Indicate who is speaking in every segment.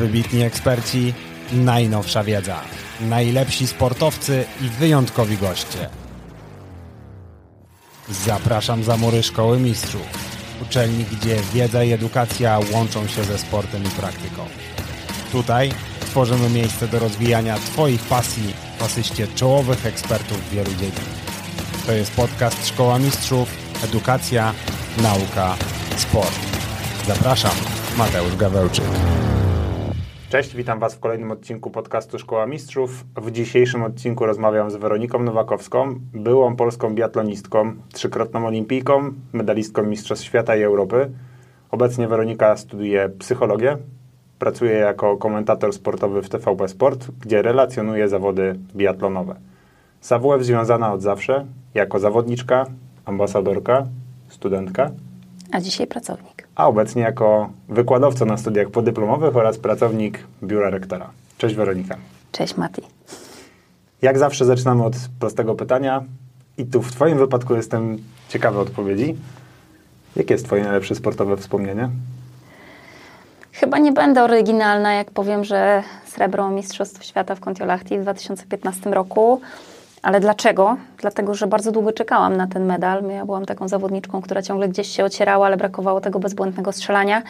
Speaker 1: Wybitni eksperci, najnowsza wiedza, najlepsi sportowcy i wyjątkowi goście. Zapraszam za mury Szkoły Mistrzów, uczelni, gdzie wiedza i edukacja łączą się ze sportem i praktyką. Tutaj tworzymy miejsce do rozwijania Twoich pasji w asyście czołowych ekspertów wielu dziedzinach. To jest podcast Szkoła Mistrzów, edukacja, nauka, sport. Zapraszam, Mateusz Gawełczyk.
Speaker 2: Cześć, witam Was w kolejnym odcinku podcastu Szkoła Mistrzów. W dzisiejszym odcinku rozmawiam z Weroniką Nowakowską, byłą polską biatlonistką, trzykrotną olimpijką, medalistką Mistrzostw Świata i Europy. Obecnie Weronika studiuje psychologię, pracuje jako komentator sportowy w TVP Sport, gdzie relacjonuje zawody biatlonowe. Z AWF związana od zawsze, jako zawodniczka, ambasadorka, studentka,
Speaker 3: a dzisiaj pracownik.
Speaker 2: a obecnie jako wykładowca na studiach podyplomowych oraz pracownik biura rektora. Cześć Weronika.
Speaker 3: Cześć Mati.
Speaker 2: Jak zawsze zaczynamy od prostego pytania i tu w Twoim wypadku jestem ciekawy odpowiedzi. Jakie jest Twoje najlepsze sportowe wspomnienie?
Speaker 3: Chyba nie będę oryginalna, jak powiem, że srebro Mistrzostw Świata w Kontiolahti w 2015 roku. Ale dlaczego? Dlatego, że bardzo długo czekałam na ten medal. Ja byłam taką zawodniczką, która ciągle gdzieś się ocierała, ale brakowało tego bezbłędnego strzelania.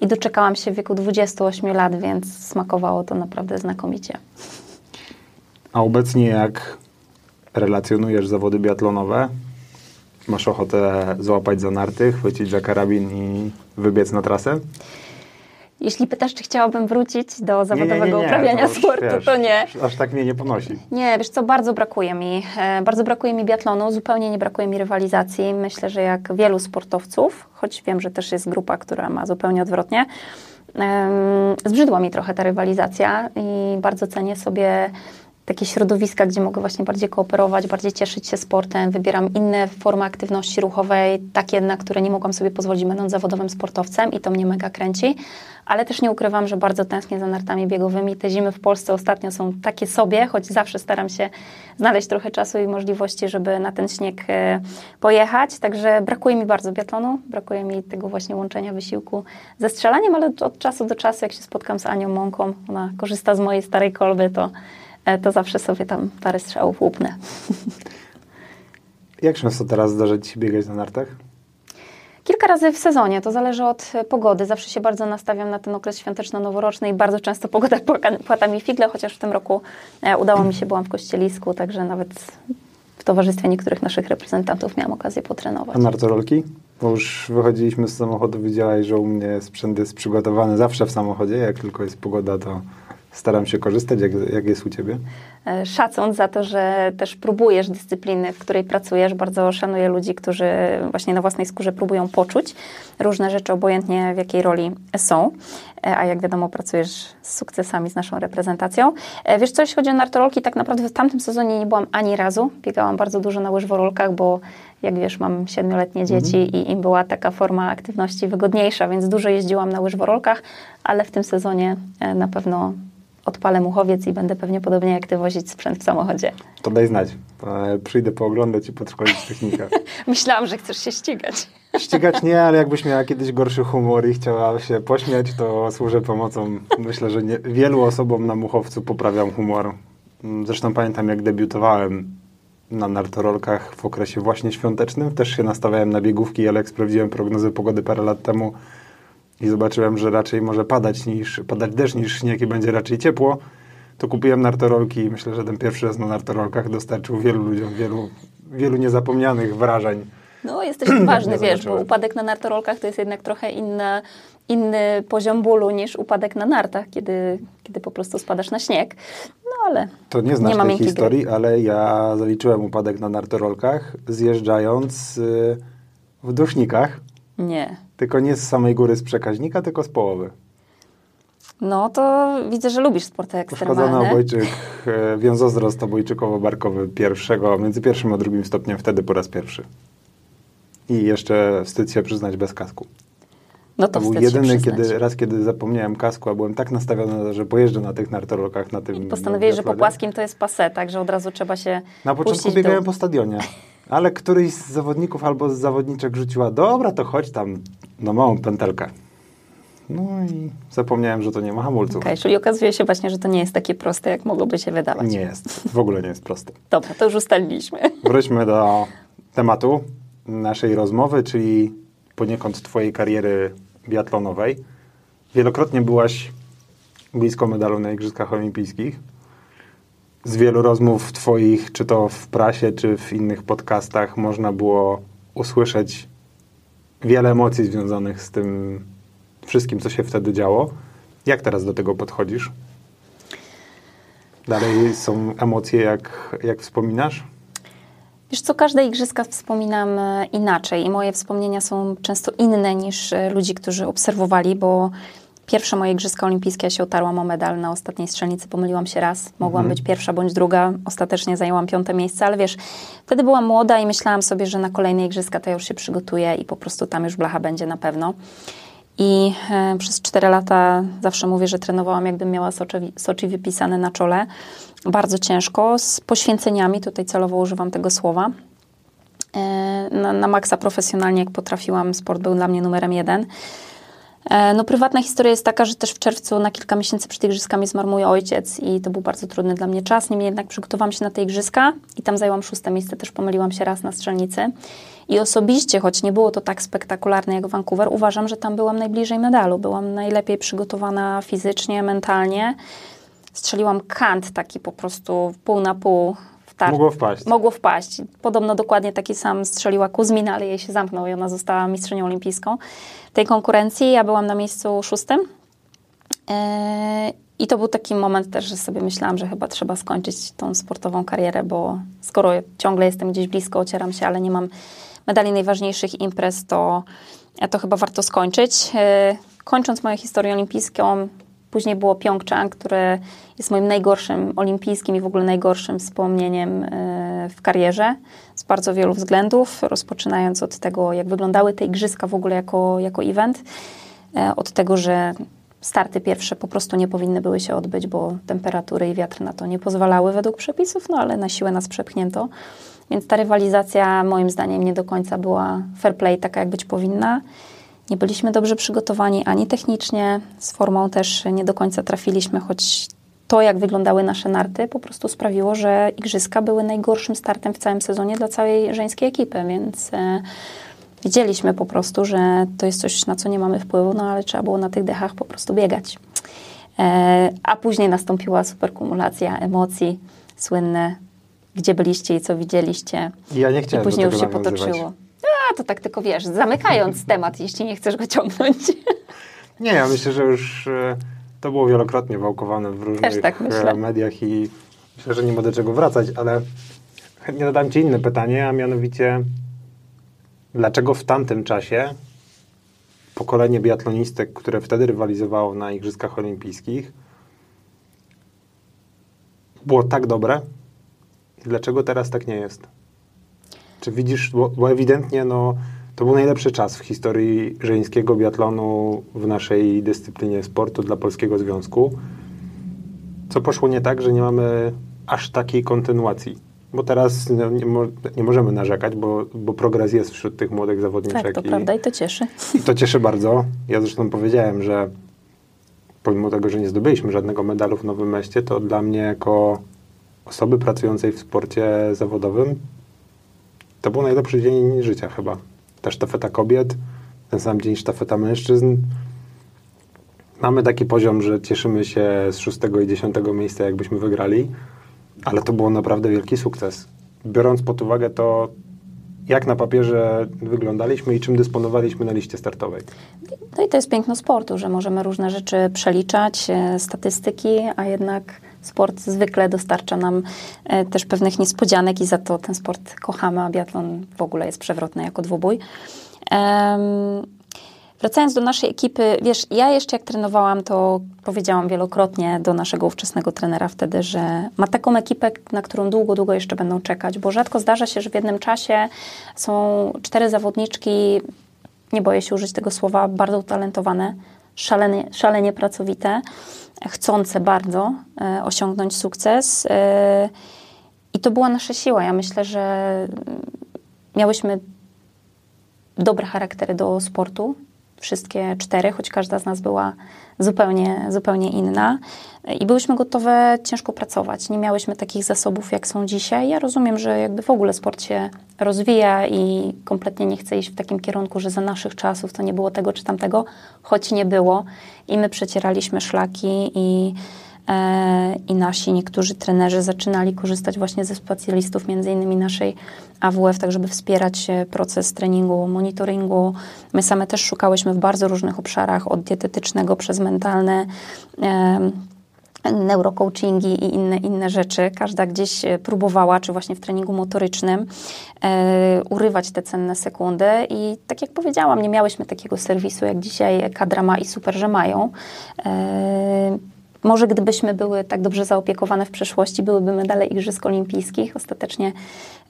Speaker 3: I doczekałam się w wieku 28 lat, więc smakowało to naprawdę znakomicie.
Speaker 2: A obecnie jak relacjonujesz zawody biatlonowe, masz ochotę złapać za narty, chwycić za karabin i wybiec na trasę?
Speaker 3: Jeśli pytasz, czy chciałabym wrócić do zawodowego
Speaker 2: to
Speaker 3: uprawiania
Speaker 2: już,
Speaker 3: sportu,
Speaker 2: wiesz,
Speaker 3: to nie.
Speaker 2: Aż tak mnie nie ponosi.
Speaker 3: Nie, wiesz co, bardzo brakuje mi. E, bardzo brakuje mi biatlonu, zupełnie nie brakuje mi rywalizacji. Myślę, że jak wielu sportowców, choć wiem, że też jest grupa, która ma zupełnie odwrotnie, zbrzydła mi trochę ta rywalizacja i bardzo cenię sobie takie środowiska, gdzie mogę właśnie bardziej kooperować, bardziej cieszyć się sportem. Wybieram inne formy aktywności ruchowej, takie na które nie mogłam sobie pozwolić, będąc zawodowym sportowcem i to mnie mega kręci. Ale też nie ukrywam, że bardzo tęsknię za nartami biegowymi. Te zimy w Polsce ostatnio są takie sobie, choć zawsze staram się znaleźć trochę czasu i możliwości, żeby na ten śnieg e, pojechać. Także brakuje mi bardzo biatlonu, brakuje mi tego właśnie łączenia wysiłku ze strzelaniem, ale od czasu do czasu, jak się spotkam z Anią Mąką, ona korzysta z mojej starej kolby, to to zawsze sobie tam parę strzałów łupnę.
Speaker 2: Jak często teraz zdarza Ci się biegać na nartach?
Speaker 3: Kilka razy w sezonie, to zależy od e, pogody. Zawsze się bardzo nastawiam na ten okres świąteczno-noworoczny i bardzo często pogoda płata mi figle, chociaż w tym roku e, udało mi się, byłam w Kościelisku, także nawet w towarzystwie niektórych naszych reprezentantów miałam okazję potrenować.
Speaker 2: A nartorolki? Bo już wychodziliśmy z samochodu, widziałaś, że u mnie sprzęt jest przygotowany zawsze w samochodzie. Jak tylko jest pogoda, to staram się korzystać. Jak, jak jest u Ciebie?
Speaker 3: E, Szacun za to, że też próbujesz dyscypliny, w której pracujesz. Bardzo szanuję ludzi, którzy właśnie na własnej skórze próbują poczuć różne rzeczy, obojętnie w jakiej roli są. E, A jak wiadomo, pracujesz z sukcesami, z naszą reprezentacją. E, Wiesz co, jeśli chodzi o nartorolki, tak naprawdę w tamtym sezonie nie byłam ani razu. Biegałam bardzo dużo na łyżworolkach, bo jak wiesz, mam siedmioletnie dzieci i im była taka forma aktywności wygodniejsza, więc dużo jeździłam na łyżworolkach, ale w tym sezonie na pewno odpalę muchowiec i będę pewnie podobnie jak ty wozić sprzęt w samochodzie.
Speaker 2: To daj znać. E, Przyjdę pooglądać i podszkolić w technikach.
Speaker 3: Myślałam, że chcesz się ścigać.
Speaker 2: Ścigać nie, ale jakbyś miała kiedyś gorszy humor i chciała się pośmiać, to służę pomocą. Myślę, że nie, wielu osobom na muchowcu poprawiam humor. Mm, Zresztą pamiętam, jak debiutowałem na nartorolkach w okresie właśnie świątecznym. Też się nastawiałem na biegówki, ale jak sprawdziłem prognozy pogody parę lat temu i zobaczyłem, że raczej może padać niż padać deszcz niż śnieg i będzie raczej ciepło, to kupiłem nartorolki i myślę, że ten pierwszy raz na nartorolkach dostarczył wielu ludziom wielu, wielu niezapomnianych wrażeń.
Speaker 3: No, jesteś odważny,
Speaker 2: Nie
Speaker 3: wiesz, bo upadek na nartorolkach to jest jednak trochę inna, inny poziom bólu niż upadek na nartach, kiedy, kiedy po prostu spadasz na śnieg. No ale
Speaker 2: To nie znasz
Speaker 3: nie
Speaker 2: tej historii, ale ja zaliczyłem upadek na nartorolkach, zjeżdżając y, w dusznikach,
Speaker 3: gry. Nie.
Speaker 2: Tylko nie z samej góry z przekaźnika, tylko z połowy.
Speaker 3: No to widzę, że lubisz sporty
Speaker 2: Wchodzony
Speaker 3: ekstremalne.
Speaker 2: obojczyk, e, wiązozrost obojczykowo-barkowy pierwszego, między pierwszym a drugim stopniem, wtedy po raz pierwszy. I jeszcze wstyd się przyznać bez kasku.
Speaker 3: No
Speaker 2: To
Speaker 3: to
Speaker 2: był jedyny kiedy, raz, kiedy zapomniałem kasku, a byłem tak nastawiony, że pojeżdżę na tych nartorolkach, na tym...
Speaker 3: I postanowiłeś, że po płaskim to jest pase, także od razu trzeba się
Speaker 2: Na początku biegałem
Speaker 3: dół.
Speaker 2: po stadionie, ale któryś z zawodników albo z zawodniczek rzuciła, dobra, to chodź tam na małą pętelkę. No i zapomniałem, że to nie ma hamulców.
Speaker 3: Okay, czyli okazuje się właśnie, że to nie jest takie proste, jak mogłoby się wydawać.
Speaker 2: Nie jest. W ogóle nie jest proste.
Speaker 3: Dobra, to już ustaliliśmy.
Speaker 2: Wróćmy do tematu naszej rozmowy, czyli poniekąd Twojej kariery biatlonowej. Wielokrotnie byłaś blisko medalu na Igrzyskach Olimpijskich. Z wielu rozmów Twoich, czy to w prasie, czy w innych podcastach, można było usłyszeć wiele emocji związanych z tym wszystkim, co się wtedy działo. Jak teraz do tego podchodzisz? Dalej są emocje, jak, jak wspominasz?
Speaker 3: Wiesz co, każde igrzyska wspominam e, inaczej i moje wspomnienia są często inne niż e, ludzi, którzy obserwowali, bo pierwsze moje igrzyska olimpijskie ja się otarłam o medal na ostatniej strzelnicy, pomyliłam się raz, mogłam mhm. być pierwsza bądź druga, ostatecznie zajęłam piąte miejsce, ale wiesz, wtedy byłam młoda i myślałam sobie, że na kolejne igrzyska to ja już się przygotuję i po prostu tam już blacha będzie na pewno. I e, przez 4 lata zawsze mówię, że trenowałam, jakbym miała Soczi, Soczi wypisane na czole. Bardzo ciężko, z poświęceniami, tutaj celowo używam tego słowa. E, na, na maksa profesjonalnie, jak potrafiłam, sport był dla mnie numerem jeden. E, no, prywatna historia jest taka, że też w czerwcu na kilka miesięcy przed igrzyskami zmarł mój ojciec i to był bardzo trudny dla mnie czas. Niemniej jednak przygotowałam się na te igrzyska i tam zajęłam szóste miejsce, też pomyliłam się raz na strzelnicy. I osobiście, choć nie było to tak spektakularne jak Vancouver, uważam, że tam byłam najbliżej medalu. Byłam najlepiej przygotowana fizycznie, mentalnie. Strzeliłam kant taki po prostu pół na pół
Speaker 2: Tar- Mogło wpaść.
Speaker 3: Mogło wpaść. Podobno dokładnie taki sam strzeliła Kuzmina, ale jej się zamknął i ona została mistrzynią olimpijską tej konkurencji. Ja byłam na miejscu szóstym. E, I to był taki moment też, że sobie myślałam, że chyba trzeba skończyć tą sportową karierę, bo skoro ciągle jestem gdzieś blisko, ocieram się, ale nie mam medali najważniejszych imprez, to, to chyba warto skończyć. E, kończąc moją historię olimpijską, później było Pyeongchang, które jest moim najgorszym olimpijskim i w ogóle najgorszym wspomnieniem e, w karierze z bardzo wielu względów, rozpoczynając od tego, jak wyglądały te igrzyska w ogóle jako, jako event, e, od tego, że starty pierwsze po prostu nie powinny były się odbyć, bo temperatury i wiatr na to nie pozwalały według przepisów, no ale na siłę nas przepchnięto. Więc ta rywalizacja moim zdaniem nie do końca była fair play, taka jak być powinna. Nie byliśmy dobrze przygotowani ani technicznie, z formą też nie do końca trafiliśmy, choć to, jak wyglądały nasze narty, po prostu sprawiło, że igrzyska były najgorszym startem w całym sezonie dla całej żeńskiej ekipy, więc e, widzieliśmy po prostu, że to jest coś, na co nie mamy wpływu, no ale trzeba było na tych dechach po prostu biegać. E, a później nastąpiła superkumulacja emocji, słynne, gdzie byliście i co widzieliście.
Speaker 2: Ja nie chciałem
Speaker 3: I później już się potoczyło. A, to tak tylko wiesz, zamykając temat, jeśli nie chcesz go ciągnąć.
Speaker 2: Nie, ja myślę, że już e, to było wielokrotnie wałkowane w różnych tak e, mediach i myślę, że nie ma do czego wracać, ale chętnie zadam Ci inne pytanie, a mianowicie dlaczego w tamtym czasie pokolenie biatlonistek, które wtedy rywalizowało na Igrzyskach Olimpijskich, było tak dobre i dlaczego teraz tak nie jest? Czy widzisz, bo, bo ewidentnie no, to był najlepszy czas w historii żeńskiego biatlonu w naszej dyscyplinie sportu dla Polskiego Związku. Co poszło nie tak, że nie mamy aż takiej kontynuacji? Bo teraz no, nie, mo nie, możemy narzekać, bo, bo progres jest wśród tych młodych zawodniczek.
Speaker 3: Tak, to i, prawda i to cieszy.
Speaker 2: I to cieszy bardzo. Ja zresztą powiedziałem, że pomimo tego, że nie zdobyliśmy żadnego medalu w Nowym Mieście, to dla mnie jako osoby pracującej w sporcie zawodowym to był najlepszy dzień życia chyba. Ta sztafeta kobiet, ten sam dzień sztafeta mężczyzn. Mamy taki poziom, że cieszymy się z szóstego i dziesiątego miejsca, jakbyśmy wygrali, ale to było naprawdę wielki sukces. Biorąc pod uwagę to, jak na papierze wyglądaliśmy i czym dysponowaliśmy na liście startowej.
Speaker 3: No i to jest piękno sportu, że możemy różne rzeczy przeliczać, e, statystyki, a jednak sport zwykle dostarcza nam e, też pewnych niespodzianek i za to ten sport kochamy, a biatlon w ogóle jest przewrotny jako dwubój. Wracając do naszej ekipy, wiesz, ja jeszcze jak trenowałam, to powiedziałam wielokrotnie do naszego ówczesnego trenera wtedy, że ma taką ekipę, na którą długo, długo jeszcze będą czekać, bo rzadko zdarza się, że w jednym czasie są cztery zawodniczki, nie boję się użyć tego słowa, bardzo utalentowane, szalenie, szalenie pracowite, chcące bardzo e, osiągnąć sukces. E, I to była nasza siła. Ja myślę, że miałyśmy dobre charaktery do sportu, wszystkie cztery, choć każda z nas była zupełnie, zupełnie inna. I byłyśmy gotowe ciężko pracować. Nie miałyśmy takich zasobów, jak są dzisiaj. Ja rozumiem, że jakby w ogóle sport się rozwija i kompletnie nie chcę iść w takim kierunku, że za naszych czasów to nie było tego czy tamtego, choć nie było. I my przecieraliśmy szlaki i i nasi niektórzy trenerzy zaczynali korzystać właśnie ze specjalistów, między innymi naszej AWF, tak żeby wspierać proces treningu, monitoringu. My same też szukałyśmy w bardzo różnych obszarach, od dietetycznego przez mentalne, neurocoachingi i inne, inne rzeczy. Każda gdzieś próbowała, czy właśnie w treningu motorycznym, e, urywać te cenne sekundy. I tak jak powiedziałam, nie miałyśmy takiego serwisu, jak dzisiaj kadra ma i super, że mają. E, może gdybyśmy były tak dobrze zaopiekowane w przeszłości, byłyby medale Igrzysk Olimpijskich. Ostatecznie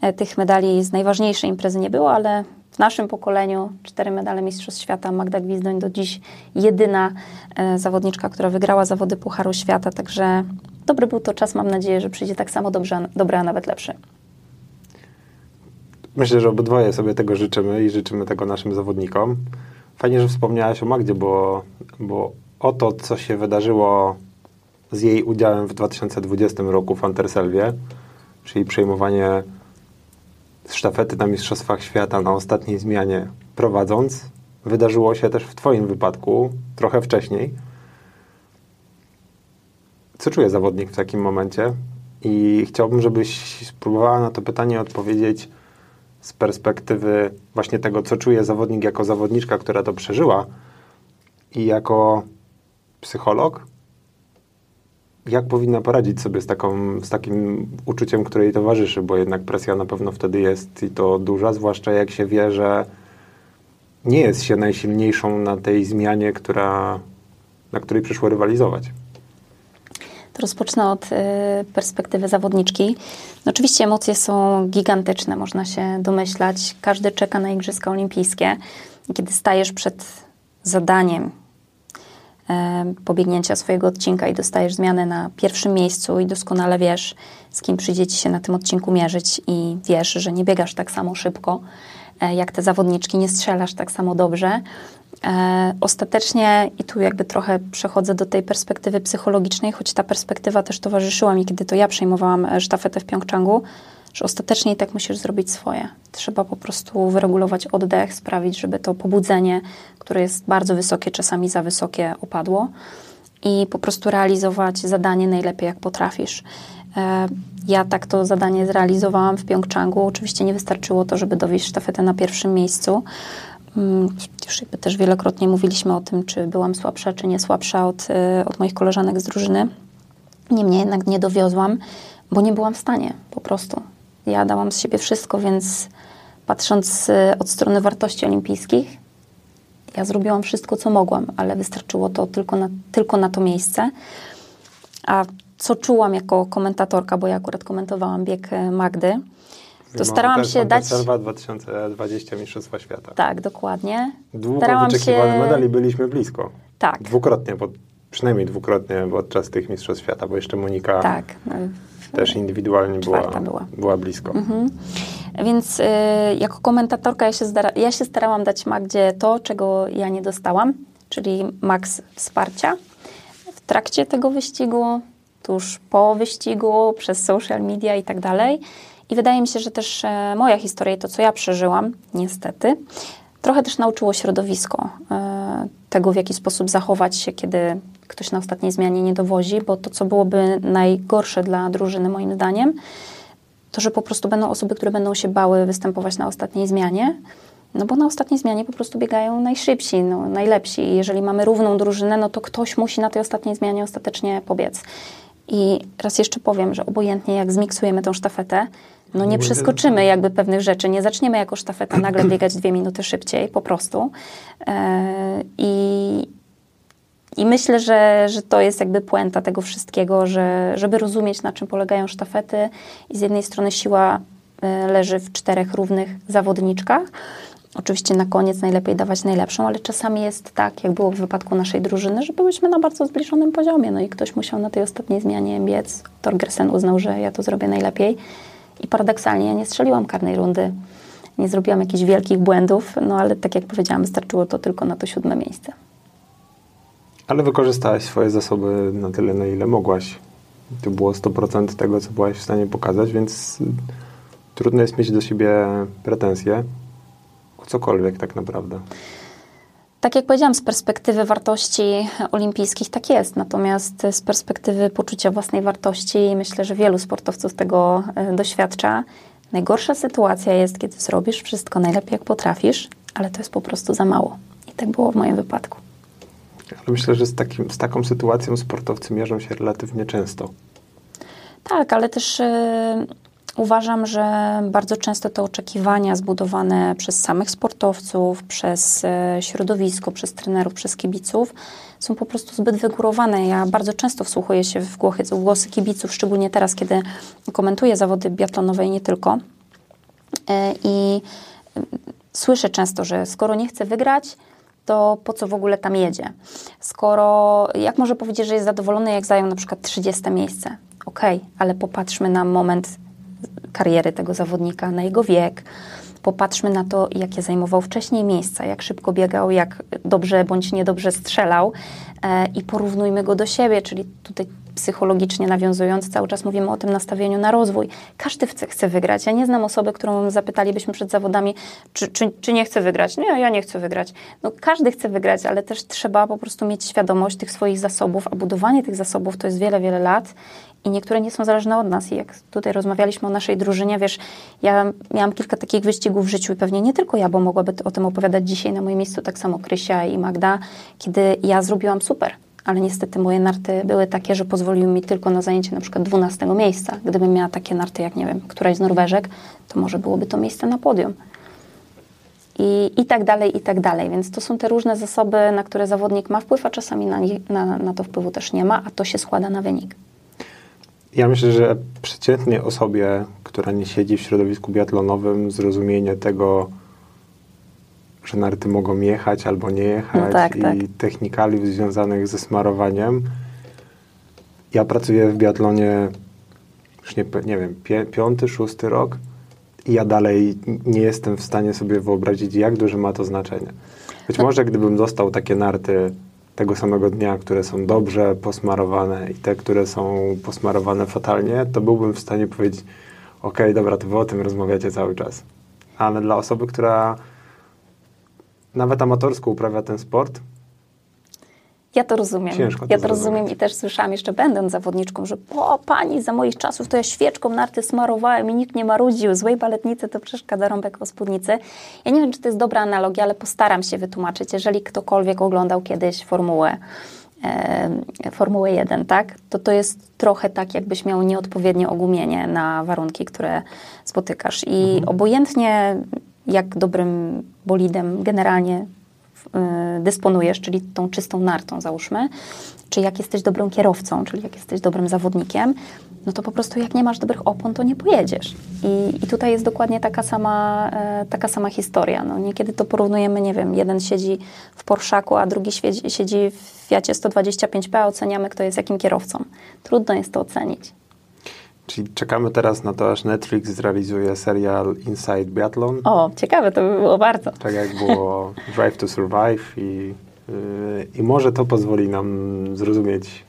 Speaker 3: e, tych medali z najważniejszej imprezy nie było, ale w naszym pokoleniu cztery medale Mistrzostw Świata. Magda Gwizdoń do dziś jedyna e, zawodniczka, która wygrała zawody Pucharu Świata, także dobry był to czas. Mam nadzieję, że przyjdzie tak samo dobrze, dobry, a nawet lepszy.
Speaker 2: Myślę, że obydwoje sobie tego życzymy i życzymy tego naszym zawodnikom. Fajnie, że wspomniałaś o Magdzie, bo, bo o to, co się wydarzyło z jej udziałem w 2020 roku w Anterselwie, czyli przejmowanie sztafety na Mistrzostwach Świata na ostatniej zmianie prowadząc, wydarzyło się też w Twoim wypadku trochę wcześniej. Co czuje zawodnik w takim momencie? I chciałbym, żebyś spróbowała na to pytanie odpowiedzieć z perspektywy właśnie tego, co czuje zawodnik jako zawodniczka, która to przeżyła i jako psycholog, jak powinna poradzić sobie z, taką, z takim uczuciem, które jej towarzyszy, bo jednak presja na pewno wtedy jest i to duża, zwłaszcza jak się wie, że nie jest się najsilniejszą na tej zmianie, która, na której przyszło rywalizować.
Speaker 3: To rozpocznę od y, perspektywy zawodniczki. No, oczywiście emocje są gigantyczne, można się domyślać. Każdy czeka na Igrzyska Olimpijskie. Kiedy stajesz przed zadaniem, pobiegnięcia swojego odcinka i dostajesz zmianę na pierwszym miejscu i doskonale wiesz, z kim przyjdzie ci się na tym odcinku mierzyć i wiesz, że nie biegasz tak samo szybko e, jak te zawodniczki, nie strzelasz tak samo dobrze. E, ostatecznie, i tu jakby trochę przechodzę do tej perspektywy psychologicznej, choć ta perspektywa też towarzyszyła mi, kiedy to ja przejmowałam e, sztafetę w Pjongczangu, że ostatecznie i tak musisz zrobić swoje. Trzeba po prostu wyregulować oddech, sprawić, żeby to pobudzenie, które jest bardzo wysokie, czasami za wysokie, opadło i po prostu realizować zadanie najlepiej, jak potrafisz. E, ja tak to zadanie zrealizowałam w Pjongczangu. Oczywiście nie wystarczyło to, żeby dowieść sztafetę na pierwszym miejscu. Mm, już jakby też wielokrotnie mówiliśmy o tym, czy byłam słabsza, czy nie słabsza od, e, od moich koleżanek z drużyny. Niemniej jednak nie dowiozłam, bo nie byłam w stanie po prostu. Ja dałam z siebie wszystko, więc patrząc y, od strony wartości olimpijskich, ja zrobiłam wszystko, co mogłam, ale wystarczyło to tylko na, tylko na to miejsce. A co czułam jako komentatorka, bo ja akurat komentowałam bieg y, Magdy, to starałam się dać...
Speaker 2: Serwa 2020 Mistrzostwa Świata.
Speaker 3: Tak, dokładnie.
Speaker 2: Długo starałam wyczekiwany się... medal i byliśmy blisko.
Speaker 3: Tak.
Speaker 2: Dwukrotnie, bo przynajmniej dwukrotnie podczas tych Mistrzostw Świata, bo jeszcze Monika
Speaker 3: tak.
Speaker 2: Też indywidualnie była, była. była blisko. Mhm.
Speaker 3: Więc y, jako komentatorka ja się, ja się starałam dać Magdzie to, czego ja nie dostałam, czyli maks wsparcia w trakcie tego wyścigu, tuż po wyścigu, przez social media i tak dalej. I wydaje mi się, że też e, moja historia i to, co ja przeżyłam, niestety, trochę też nauczyło środowisko e, tego, w jaki sposób zachować się, kiedy ktoś na ostatniej zmianie nie dowozi, bo to, co byłoby najgorsze dla drużyny, moim zdaniem, to, że po prostu będą osoby, które będą się bały występować na ostatniej zmianie, no bo na ostatniej zmianie po prostu biegają najszybsi, no, najlepsi. I jeżeli mamy równą drużynę, no to ktoś musi na tej ostatniej zmianie ostatecznie pobiec. I raz jeszcze powiem, że obojętnie jak zmiksujemy tą sztafetę, no nie przeskoczymy jakby pewnych rzeczy, nie zaczniemy jako sztafeta nagle biegać dwie minuty szybciej, po prostu. E, I, i myślę, że, że to jest jakby puenta tego wszystkiego, że, żeby rozumieć, na czym polegają sztafety i z jednej strony siła e, leży w czterech równych zawodniczkach. Oczywiście na koniec najlepiej dawać najlepszą, ale czasami jest tak, jak było w wypadku naszej drużyny, że byłyśmy na bardzo zbliżonym poziomie, no i ktoś musiał na tej ostatniej zmianie biec. Torgersen uznał, że ja to zrobię najlepiej i paradoksalnie ja nie strzeliłam karnej rundy nie zrobiłam jakichś wielkich błędów, no ale tak jak powiedziałam, wystarczyło to tylko na to siódme miejsce.
Speaker 2: Ale wykorzystałaś swoje zasoby na tyle, na ile mogłaś. To było 100% tego, co byłaś w stanie pokazać, więc trudno jest mieć do siebie pretensje o cokolwiek tak naprawdę.
Speaker 3: Tak jak powiedziałam, z perspektywy wartości olimpijskich tak jest, natomiast z perspektywy poczucia własnej wartości myślę, że wielu sportowców tego e, doświadcza. Najgorsza sytuacja jest, kiedy zrobisz wszystko najlepiej, jak potrafisz, ale to jest po prostu za mało. I tak było w moim wypadku.
Speaker 2: Ale myślę, że z, takim, z taką sytuacją sportowcy mierzą się relatywnie często.
Speaker 3: Tak, ale też y, uważam, że bardzo często te oczekiwania zbudowane przez samych sportowców, przez y, środowisko, przez trenerów, przez kibiców są po prostu zbyt wygórowane. Ja bardzo często wsłuchuję się w głosy, w głosy kibiców, szczególnie teraz, kiedy komentuję zawody biatlonowe i nie tylko. Y, I słyszę często, że skoro nie chcę wygrać, to po co w ogóle tam jedzie? Skoro, jak może powiedzieć, że jest zadowolony, jak zajął na przykład 30 miejsce? Okej, okay, ale popatrzmy na moment kariery tego zawodnika, na jego wiek, popatrzmy na to, jakie zajmował wcześniej miejsca, jak szybko biegał, jak dobrze bądź niedobrze strzelał e, i porównujmy go do siebie, czyli tutaj psychologicznie nawiązując, cały czas mówimy o tym nastawieniu na rozwój. Każdy chce, wygrać. Ja nie znam osoby, którą zapytalibyśmy przed zawodami, czy, czy, czy nie chce wygrać. Nie, ja nie chcę wygrać. No, każdy chce wygrać, ale też trzeba po prostu mieć świadomość tych swoich zasobów, a budowanie tych zasobów to jest wiele, wiele lat i niektóre nie są zależne od nas. I jak tutaj rozmawialiśmy o naszej drużynie, wiesz, ja miałam kilka takich wyścigów w życiu i pewnie nie tylko ja, bo mogłaby o tym opowiadać dzisiaj na moim miejscu tak samo Krysia i Magda, kiedy ja zrobiłam super ale niestety moje narty były takie, że pozwoliły mi tylko na zajęcie na przykład 12 miejsca. Gdybym miała takie narty jak, nie wiem, któraś z Norweżek, to może byłoby to miejsce na podium. I, I tak dalej, i tak dalej. Więc to są te różne zasoby, na które zawodnik ma wpływ, a czasami na, na, na to wpływu też nie ma, a to się składa na wynik.
Speaker 2: Ja myślę, że przeciętnie osobie, która nie siedzi w środowisku biatlonowym, zrozumienie tego, że narty mogą jechać albo nie jechać no tak, i tak. technikaliów związanych ze smarowaniem. Ja pracuję w biatlonie już nie, nie wiem, piąty, szósty rok i ja dalej nie jestem w stanie sobie wyobrazić, jak duże ma to znaczenie. Być no. może gdybym dostał takie narty tego samego dnia, które są dobrze posmarowane i te, które są posmarowane fatalnie, to byłbym w stanie powiedzieć, ok, dobra, to wy o tym rozmawiacie cały czas. Ale dla osoby, która nawet amatorsko uprawia ten sport.
Speaker 3: Ja to rozumiem. Ciężko to ja to rozumiem i też słyszałam jeszcze będąc zawodniczką, że o pani, za moich czasów to ja świeczką narty smarowałem i nikt nie marudził. Złej baletnicy to przeszkadza rąbek o spódnicy. Ja nie wiem, czy to jest dobra analogia, ale postaram się wytłumaczyć. Jeżeli ktokolwiek oglądał kiedyś formułę, e, Formułę 1, tak? To to jest trochę tak, jakbyś miał nieodpowiednie ogumienie na warunki, które spotykasz. I mhm. obojętnie jak dobrym bolidem generalnie dysponujesz, czyli tą czystą nartą załóżmy, czy jak jesteś dobrym kierowcą, czyli jak jesteś dobrym zawodnikiem, no to po prostu jak nie masz dobrych opon, to nie pojedziesz. I, i tutaj jest dokładnie taka sama, e, taka sama historia. No, niekiedy to porównujemy, nie wiem, jeden siedzi w Porszaku, a drugi siedzi w Fiacie 125P, a oceniamy, kto jest jakim kierowcą. Trudno jest to ocenić.
Speaker 2: Czyli czekamy teraz na to, aż Netflix zrealizuje serial Inside Biathlon.
Speaker 3: O, ciekawe, to by było bardzo.
Speaker 2: Tak jak było Drive to Survive i, yy, i może to pozwoli nam zrozumieć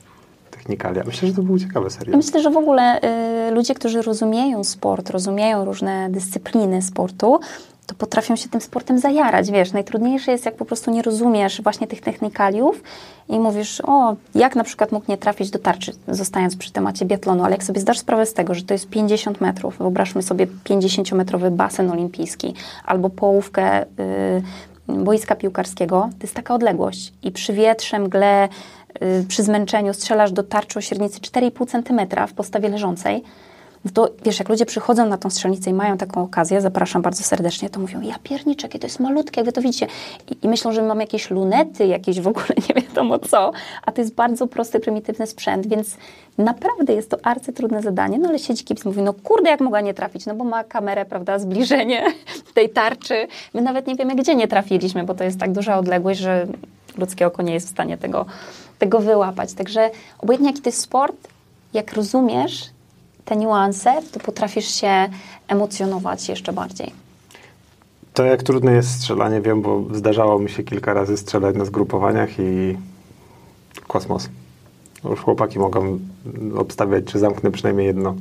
Speaker 2: technikalia. Myślę, że to był ciekawy serial.
Speaker 3: Myślę, że w ogóle y, ludzie, którzy rozumieją sport, rozumieją różne dyscypliny sportu, to potrafią się tym sportem zajarać, wiesz. Najtrudniejsze jest, jak po prostu nie rozumiesz właśnie tych technikaliów i mówisz, o, jak na przykład mógł nie trafić do tarczy, zostając przy temacie biatlonu, ale jak sobie zdasz sprawę z tego, że to jest 50 metrów, wyobraźmy sobie 50-metrowy basen olimpijski albo połówkę y, boiska piłkarskiego, to jest taka odległość i przy wietrze, mgle, y, przy zmęczeniu strzelasz do tarczy o średnicy 4,5 cm w postawie leżącej, no to wiesz, jak ludzie przychodzą na tą strzelnicę i mają taką okazję, zapraszam bardzo serdecznie, to mówią, ja pierniczek, to jest malutkie, jak wy to widzicie. I, I, myślą, że mamy jakieś lunety, jakieś w ogóle nie wiadomo co, a to jest bardzo prosty, prymitywny sprzęt, więc naprawdę jest to arcytrudne zadanie, no ale siedzi kips mówi, no kurde, jak mogła nie trafić, no bo ma kamerę, prawda, zbliżenie tej tarczy. My nawet nie wiemy, gdzie nie trafiliśmy, bo to jest tak duża odległość, że ludzkie oko nie jest w stanie tego, tego wyłapać. Także obojętnie jaki to jest sport, jak rozumiesz te niuanse, to potrafisz się emocjonować jeszcze bardziej.
Speaker 2: To jak trudne jest strzelanie, wiem, bo zdarzało mi się kilka razy strzelać na zgrupowaniach i kosmos. Już chłopaki mogą obstawiać, czy zamknę przynajmniej jedno.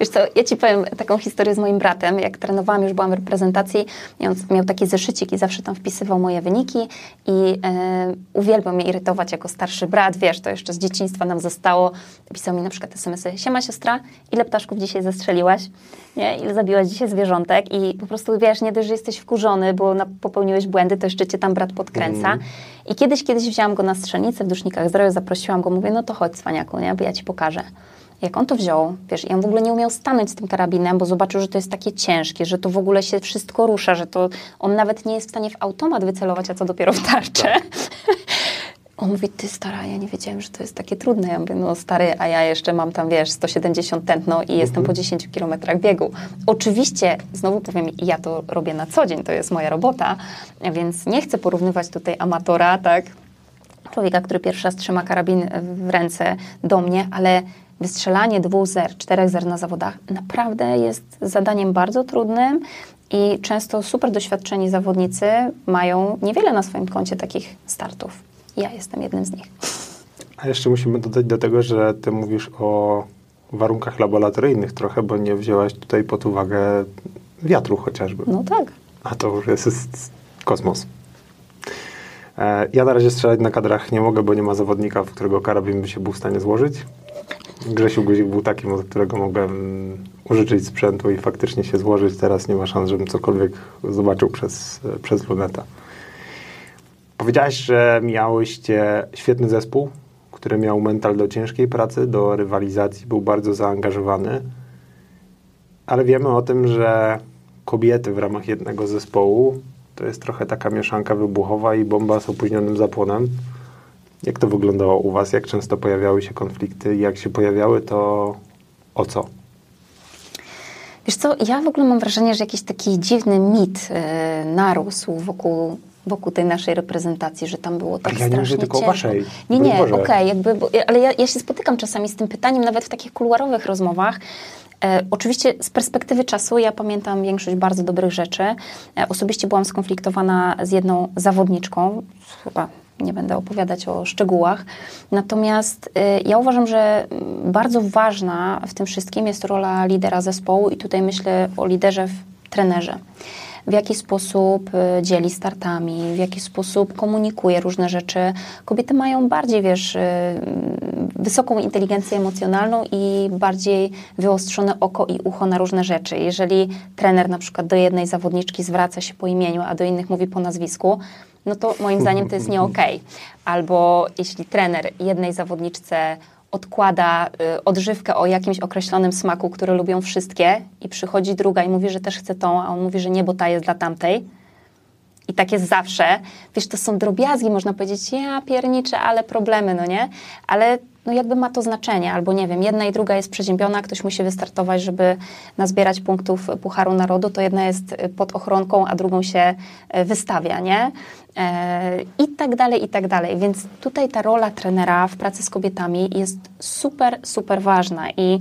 Speaker 3: Wiesz co, ja ci powiem taką historię z moim bratem. Jak trenowałam, już byłam w reprezentacji, miał, miał taki zeszycik i zawsze tam wpisywał moje wyniki i e, uwielbiał mnie irytować jako starszy brat, wiesz, to jeszcze z dzieciństwa nam zostało. Pisał mi na przykład smsy, siema siostra, ile ptaszków dzisiaj zestrzeliłaś? Nie? Ile zabiłaś dzisiaj zwierzątek? I po prostu, wiesz, nie dość, że jesteś wkurzony, bo na, popełniłeś błędy, to jeszcze cię tam brat podkręca. Mm. I kiedyś, kiedyś wzięłam go na strzelnicę w Dusznikach Zdrowia, zaprosiłam go, mówię, no to chodź cwaniaku, nie? bo ja ci pokażę. Jak on to wziął, wiesz, i on w ogóle nie umiał stanąć z tym karabinem, bo zobaczył, że to jest takie ciężkie, że to w ogóle się wszystko rusza, że to on nawet nie jest w stanie w automat wycelować, a co dopiero w tarczę. Tak. On mówi, ty stara, ja nie wiedziałem, że to jest takie trudne. Ja mówię, no stary, a ja jeszcze mam tam, wiesz, 170 tętno i mhm. jestem po 10 kilometrach biegu. Oczywiście, znowu powiem, ja to robię na co dzień, to jest moja robota, więc nie chcę porównywać tutaj amatora, tak, człowieka, który pierwszy raz trzyma karabin w ręce do mnie, ale wystrzelanie dwóch zer, czterech zer na zawodach naprawdę jest zadaniem bardzo trudnym i często super doświadczeni zawodnicy mają niewiele na swoim koncie takich startów. Ja jestem jednym z nich.
Speaker 2: A jeszcze musimy dodać do tego, że ty mówisz o warunkach laboratoryjnych trochę, bo nie wzięłaś tutaj pod uwagę wiatru chociażby.
Speaker 3: No tak.
Speaker 2: A to już jest, jest kosmos. E, ja na razie strzelać na kadrach nie mogę, bo nie ma zawodnika, w którego karabin by się był w stanie złożyć. Grzesiu Guzik był takim, od którego mogłem użyczyć sprzętu i faktycznie się złożyć. Teraz nie ma szans, żebym cokolwiek zobaczył przez, przez luneta. Powiedziałeś, że miałyście świetny zespół, który miał mental do ciężkiej pracy, do rywalizacji, był bardzo zaangażowany, ale wiemy o tym, że kobiety w ramach jednego zespołu to jest trochę taka mieszanka wybuchowa i bomba z opóźnionym zapłonem. Jak to wyglądało u Was? Jak często pojawiały się konflikty? Jak się pojawiały, to o co?
Speaker 3: Wiesz co, ja w ogóle mam wrażenie, że jakiś taki dziwny mit yy, narósł wokół wokół tej naszej reprezentacji, że tam było tak ale ja
Speaker 2: nie mówię tylko
Speaker 3: ciężko.
Speaker 2: waszej.
Speaker 3: Nie, nie, okej, okay, jakby, ale ja, ja się spotykam czasami z tym pytaniem, nawet w takich kuluarowych rozmowach, E, oczywiście z perspektywy czasu ja pamiętam większość bardzo dobrych rzeczy. E, osobiście byłam skonfliktowana z jedną zawodniczką, chyba nie będę opowiadać o szczegółach. Natomiast e, ja uważam, że bardzo ważna w tym wszystkim jest rola lidera zespołu i tutaj myślę o liderze w trenerze w jaki sposób y, dzieli startami, w jaki sposób komunikuje różne rzeczy. Kobiety mają bardziej, wiesz, y, wysoką inteligencję emocjonalną i bardziej wyostrzone oko i ucho na różne rzeczy. Jeżeli trener na przykład do jednej zawodniczki zwraca się po imieniu, a do innych mówi po nazwisku, no to moim zdaniem to jest nie okej. Okay. Albo jeśli trener jednej zawodniczce odkłada y, odżywkę o jakimś określonym smaku, który lubią wszystkie i przychodzi druga i mówi, że też chce tą, a on mówi, że nie, bo ta jest dla tamtej. I tak jest zawsze. Wiesz, to są drobiazgi, można powiedzieć, ja pierniczę, ale problemy, no nie? Ale no jakby ma to znaczenie, albo nie wiem, jedna i druga jest przeziębiona, ktoś musi wystartować, żeby nazbierać punktów Pucharu Narodu, to jedna jest pod ochronką, a drugą się e, wystawia, nie? E, I tak dalej, i tak dalej. Więc tutaj ta rola trenera w pracy z kobietami jest super, super ważna i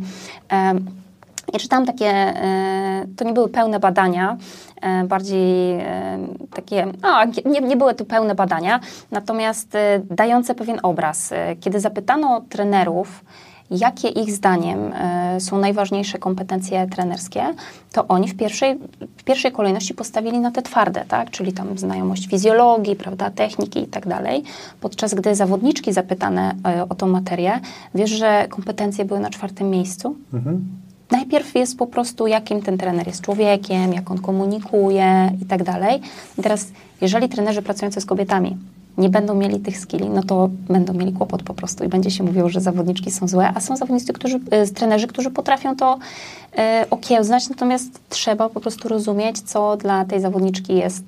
Speaker 3: ja czytałam takie, e, to nie były pełne badania, e, bardziej e, takie, no, nie, nie były to pełne badania, natomiast dające pewien obraz. Kiedy zapytano trenerów, jakie ich zdaniem są najważniejsze kompetencje trenerskie, to oni w pierwszej, w pierwszej kolejności postawili na te twarde, tak? czyli tam znajomość fizjologii, prawda, techniki i tak dalej, podczas gdy zawodniczki zapytane o tą materię, wiesz, że kompetencje były na czwartym miejscu? Mhm. Najpierw jest po prostu, jakim ten trener jest człowiekiem, jak on komunikuje i tak dalej. I teraz, jeżeli trenerzy pracujący z kobietami nie będą mieli tych skilli, no to będą mieli kłopot po prostu i będzie się mówiło, że zawodniczki są złe, a są zawodnicy, którzy, y, trenerzy, którzy potrafią to y, okiełznać, natomiast trzeba po prostu rozumieć, co dla tej zawodniczki jest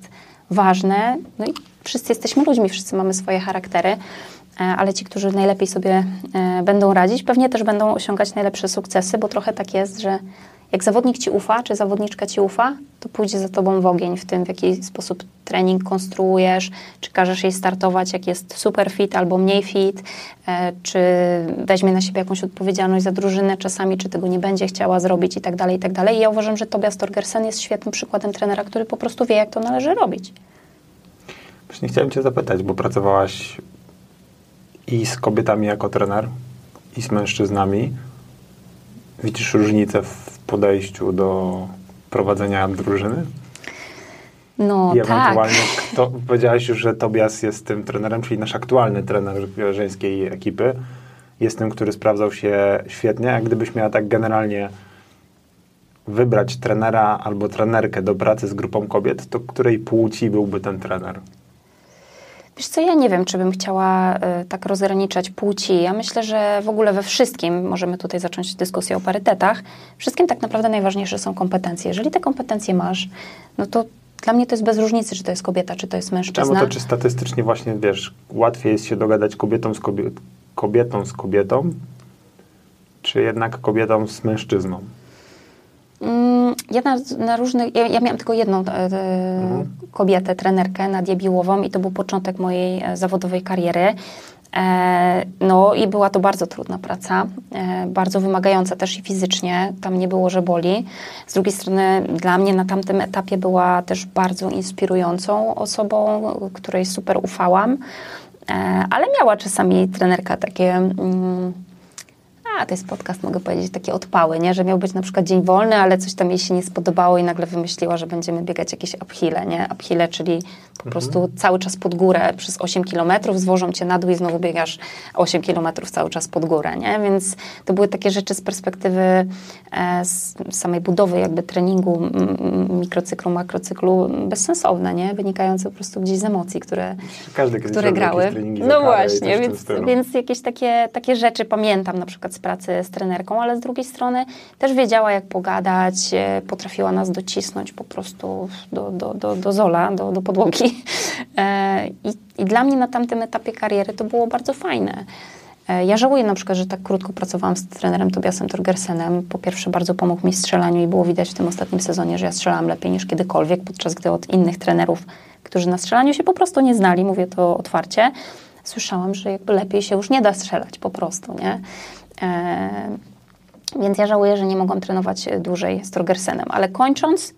Speaker 3: ważne. No i wszyscy jesteśmy ludźmi, wszyscy mamy swoje charaktery. E, ale ci, którzy najlepiej sobie e, będą radzić, pewnie też będą osiągać najlepsze sukcesy, bo trochę tak jest, że Jak zawodnik ci ufa, czy zawodniczka ci ufa, to pójdzie za tobą w ogień w tym, w jaki sposób trening konstruujesz, czy każesz jej startować, jak jest super fit albo mniej fit, e, czy weźmie na siebie jakąś odpowiedzialność za drużynę czasami, czy tego nie będzie chciała zrobić i tak dalej, i tak dalej. I ja uważam, że Tobias Torgersen jest świetnym przykładem trenera, który po prostu wie, jak to należy robić.
Speaker 2: Właśnie chciałem Cię zapytać, bo pracowałaś i z kobietami jako trener, i z mężczyznami. Widzisz różnicę w podejściu do prowadzenia drużyny?
Speaker 3: No
Speaker 2: I
Speaker 3: tak.
Speaker 2: ewentualnie kto, powiedziałaś już, że Tobias jest tym trenerem, czyli nasz aktualny trener żeńskiej ekipy. Jest tym, który sprawdzał się świetnie. A gdybyś miała tak generalnie wybrać trenera albo trenerkę do pracy z grupą kobiet, to której płci byłby ten trener?
Speaker 3: Wiesz co, ja nie wiem, czy bym chciała y, tak rozgraniczać płci. Ja myślę, że w ogóle we wszystkim, możemy tutaj zacząć dyskusję o parytetach, wszystkim tak naprawdę najważniejsze są kompetencje. Jeżeli te kompetencje masz, no to dla mnie to jest bez różnicy, czy to jest kobieta, czy to jest mężczyzna.
Speaker 2: Czemu to, czy statystycznie właśnie, wiesz, łatwiej jest się dogadać kobietą z kobiet, kobietą z kobietą, czy jednak kobietą z mężczyzną?
Speaker 3: Mm, ja na, na różnych, ja, ja, miałam tylko jedną e, mhm. kobietę, trenerkę, Nadię Biłową i to był początek mojej e, zawodowej kariery. E, no i była to bardzo trudna praca, e, bardzo wymagająca też i fizycznie, tam nie było, że boli. Z drugiej strony dla mnie na tamtym etapie była też bardzo inspirującą osobą, której super ufałam, e, ale miała czasami trenerka takie... Mm, a to jest podcast, mogę powiedzieć, takie odpały, nie? że miał być na przykład dzień wolny, ale coś tam jej się nie spodobało i nagle wymyśliła, że będziemy biegać jakieś uphile, nie? Uphile, czyli po mhm. prostu cały czas pod górę przez 8 kilometrów, zwożą cię na dół i znowu biegasz 8 kilometrów cały czas pod górę, nie? Więc to były takie rzeczy z perspektywy e, z samej budowy jakby treningu, mikrocyklu, makrocyklu bezsensowne, nie? Wynikające po prostu gdzieś z emocji, które, które grały. No właśnie, więc, więc jakieś takie, takie rzeczy pamiętam na przykład z pracy z trenerką, ale z drugiej strony też wiedziała, jak pogadać, e, potrafiła nas docisnąć po prostu do, do, do, do zola, do, do podłogi. E, I, I dla mnie na tamtym etapie kariery to było bardzo fajne. E, ja żałuję na przykład, że tak krótko pracowałam z trenerem Tobiasem Torgersenem. Po pierwsze, bardzo pomógł mi w strzelaniu i było widać w tym ostatnim sezonie, że ja strzelałam lepiej niż kiedykolwiek, podczas gdy od innych trenerów, którzy na strzelaniu się po prostu nie znali, mówię to otwarcie, słyszałam, że jakby lepiej się już nie da strzelać po prostu, nie? E, więc ja żałuję, że nie mogłam trenować dłużej z Torgersenem. Ale kończąc,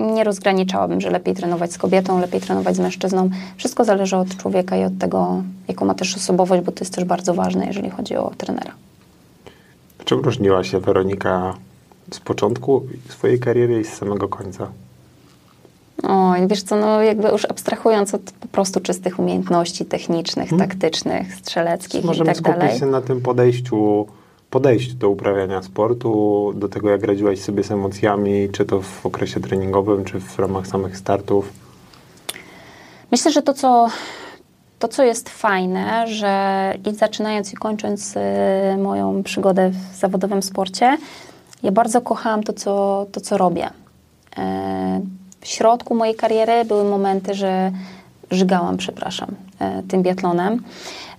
Speaker 3: nie rozgraniczałabym, że lepiej trenować z kobietą, lepiej trenować z mężczyzną. Wszystko zależy od człowieka i od tego, jaką ma też osobowość, bo to jest też bardzo ważne, jeżeli chodzi o trenera.
Speaker 2: Czym różniła się Weronika z początku swojej kariery i z samego końca?
Speaker 3: Oj, wiesz co, no jakby już abstrahując od po prostu czystych umiejętności technicznych, hmm. taktycznych, strzeleckich
Speaker 2: Możemy
Speaker 3: i tak dalej.
Speaker 2: Możemy skupić się na tym podejściu, podejściu do uprawiania sportu, do tego jak radziłaś sobie z emocjami, czy to w okresie treningowym, czy w ramach samych startów.
Speaker 3: Myślę, że to, co to, co jest fajne, że i zaczynając i kończąc y, moją przygodę w zawodowym sporcie, ja bardzo kochałam to, co, to, co robię. Y, w środku mojej kariery były momenty, że żygałam, przepraszam, e, tym biatlonem.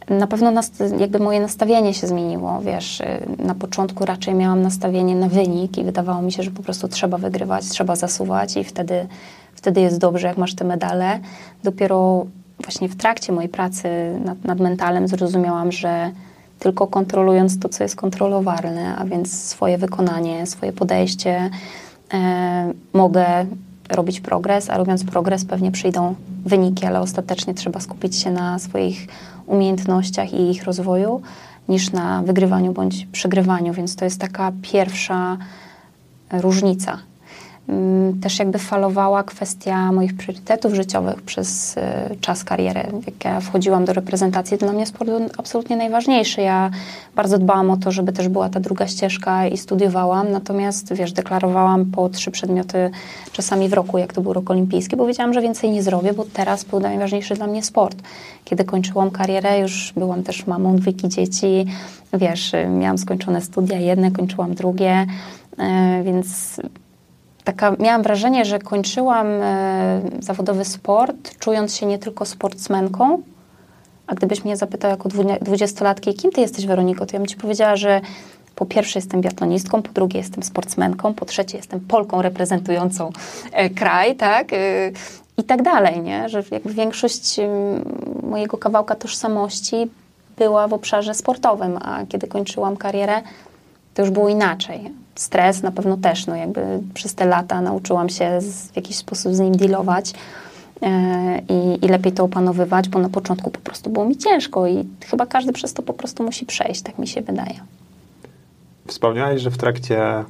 Speaker 3: Na pewno jakby moje nastawienie się zmieniło, wiesz, e, na początku raczej miałam nastawienie na wynik i wydawało mi się, że po prostu trzeba wygrywać, trzeba zasuwać i wtedy, wtedy jest dobrze, jak masz te medale. Dopiero właśnie w trakcie mojej pracy nad, nad mentalem zrozumiałam, że tylko kontrolując to, co jest kontrolowalne, a więc swoje wykonanie, swoje podejście, e, mogę robić progres, a robiąc progres pewnie przyjdą wyniki, ale ostatecznie trzeba skupić się na swoich umiejętnościach i ich rozwoju niż na wygrywaniu bądź przegrywaniu, więc to jest taka pierwsza różnica. Mm, też jakby falowała kwestia moich priorytetów życiowych przez y, czas kariery. Jak ja wchodziłam do reprezentacji, dla mnie sport był absolutnie najważniejszy. Ja bardzo dbałam o to, żeby też była ta druga ścieżka i studiowałam, natomiast wiesz, deklarowałam po trzy przedmioty czasami w roku, jak to był rok olimpijski, bo wiedziałam, że więcej nie zrobię, bo teraz był najważniejszy dla mnie sport. Kiedy kończyłam karierę, już byłam też mamą dwójki dzieci, wiesz, miałam skończone studia, jedne, kończyłam drugie, y, więc taka, miałam wrażenie, że kończyłam e, zawodowy sport, czując się nie tylko sportsmenką, a gdybyś mnie zapytał jako dwudziestolatki, kim ty jesteś, Weroniko, to ja bym ci powiedziała, że po pierwsze jestem biatlonistką, po drugie jestem sportsmenką, po trzecie jestem Polką reprezentującą e, kraj, tak? E, I tak dalej, nie? Że jakby większość mojego kawałka tożsamości była w obszarze sportowym, a kiedy kończyłam karierę, to już było inaczej. Stres na pewno też, no jakby przez te lata nauczyłam się z, w jakiś sposób z nim dealować e, i, i lepiej to opanowywać, bo na początku po prostu było mi ciężko i chyba każdy przez to po prostu musi przejść, tak mi się wydaje.
Speaker 2: Wspomniałaś, że w trakcie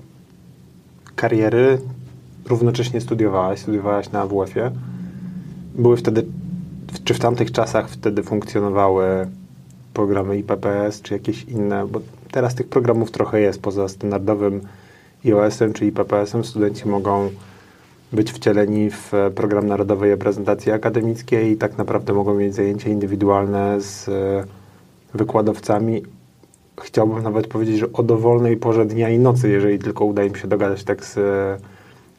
Speaker 2: kariery równocześnie studiowałaś, studiowałaś na WF-ie. Były wtedy, czy w tamtych czasach wtedy funkcjonowały programy IPPS, czy jakieś inne, bo teraz tych programów trochę jest, poza standardowym iOS-em czy IPPS-em studenci mogą być wcieleni w program Narodowej Reprezentacji Akademickiej i tak naprawdę mogą mieć zajęcia indywidualne z wykładowcami chciałbym nawet powiedzieć, że o dowolnej porze dnia i nocy, jeżeli tylko uda im się dogadać tak z,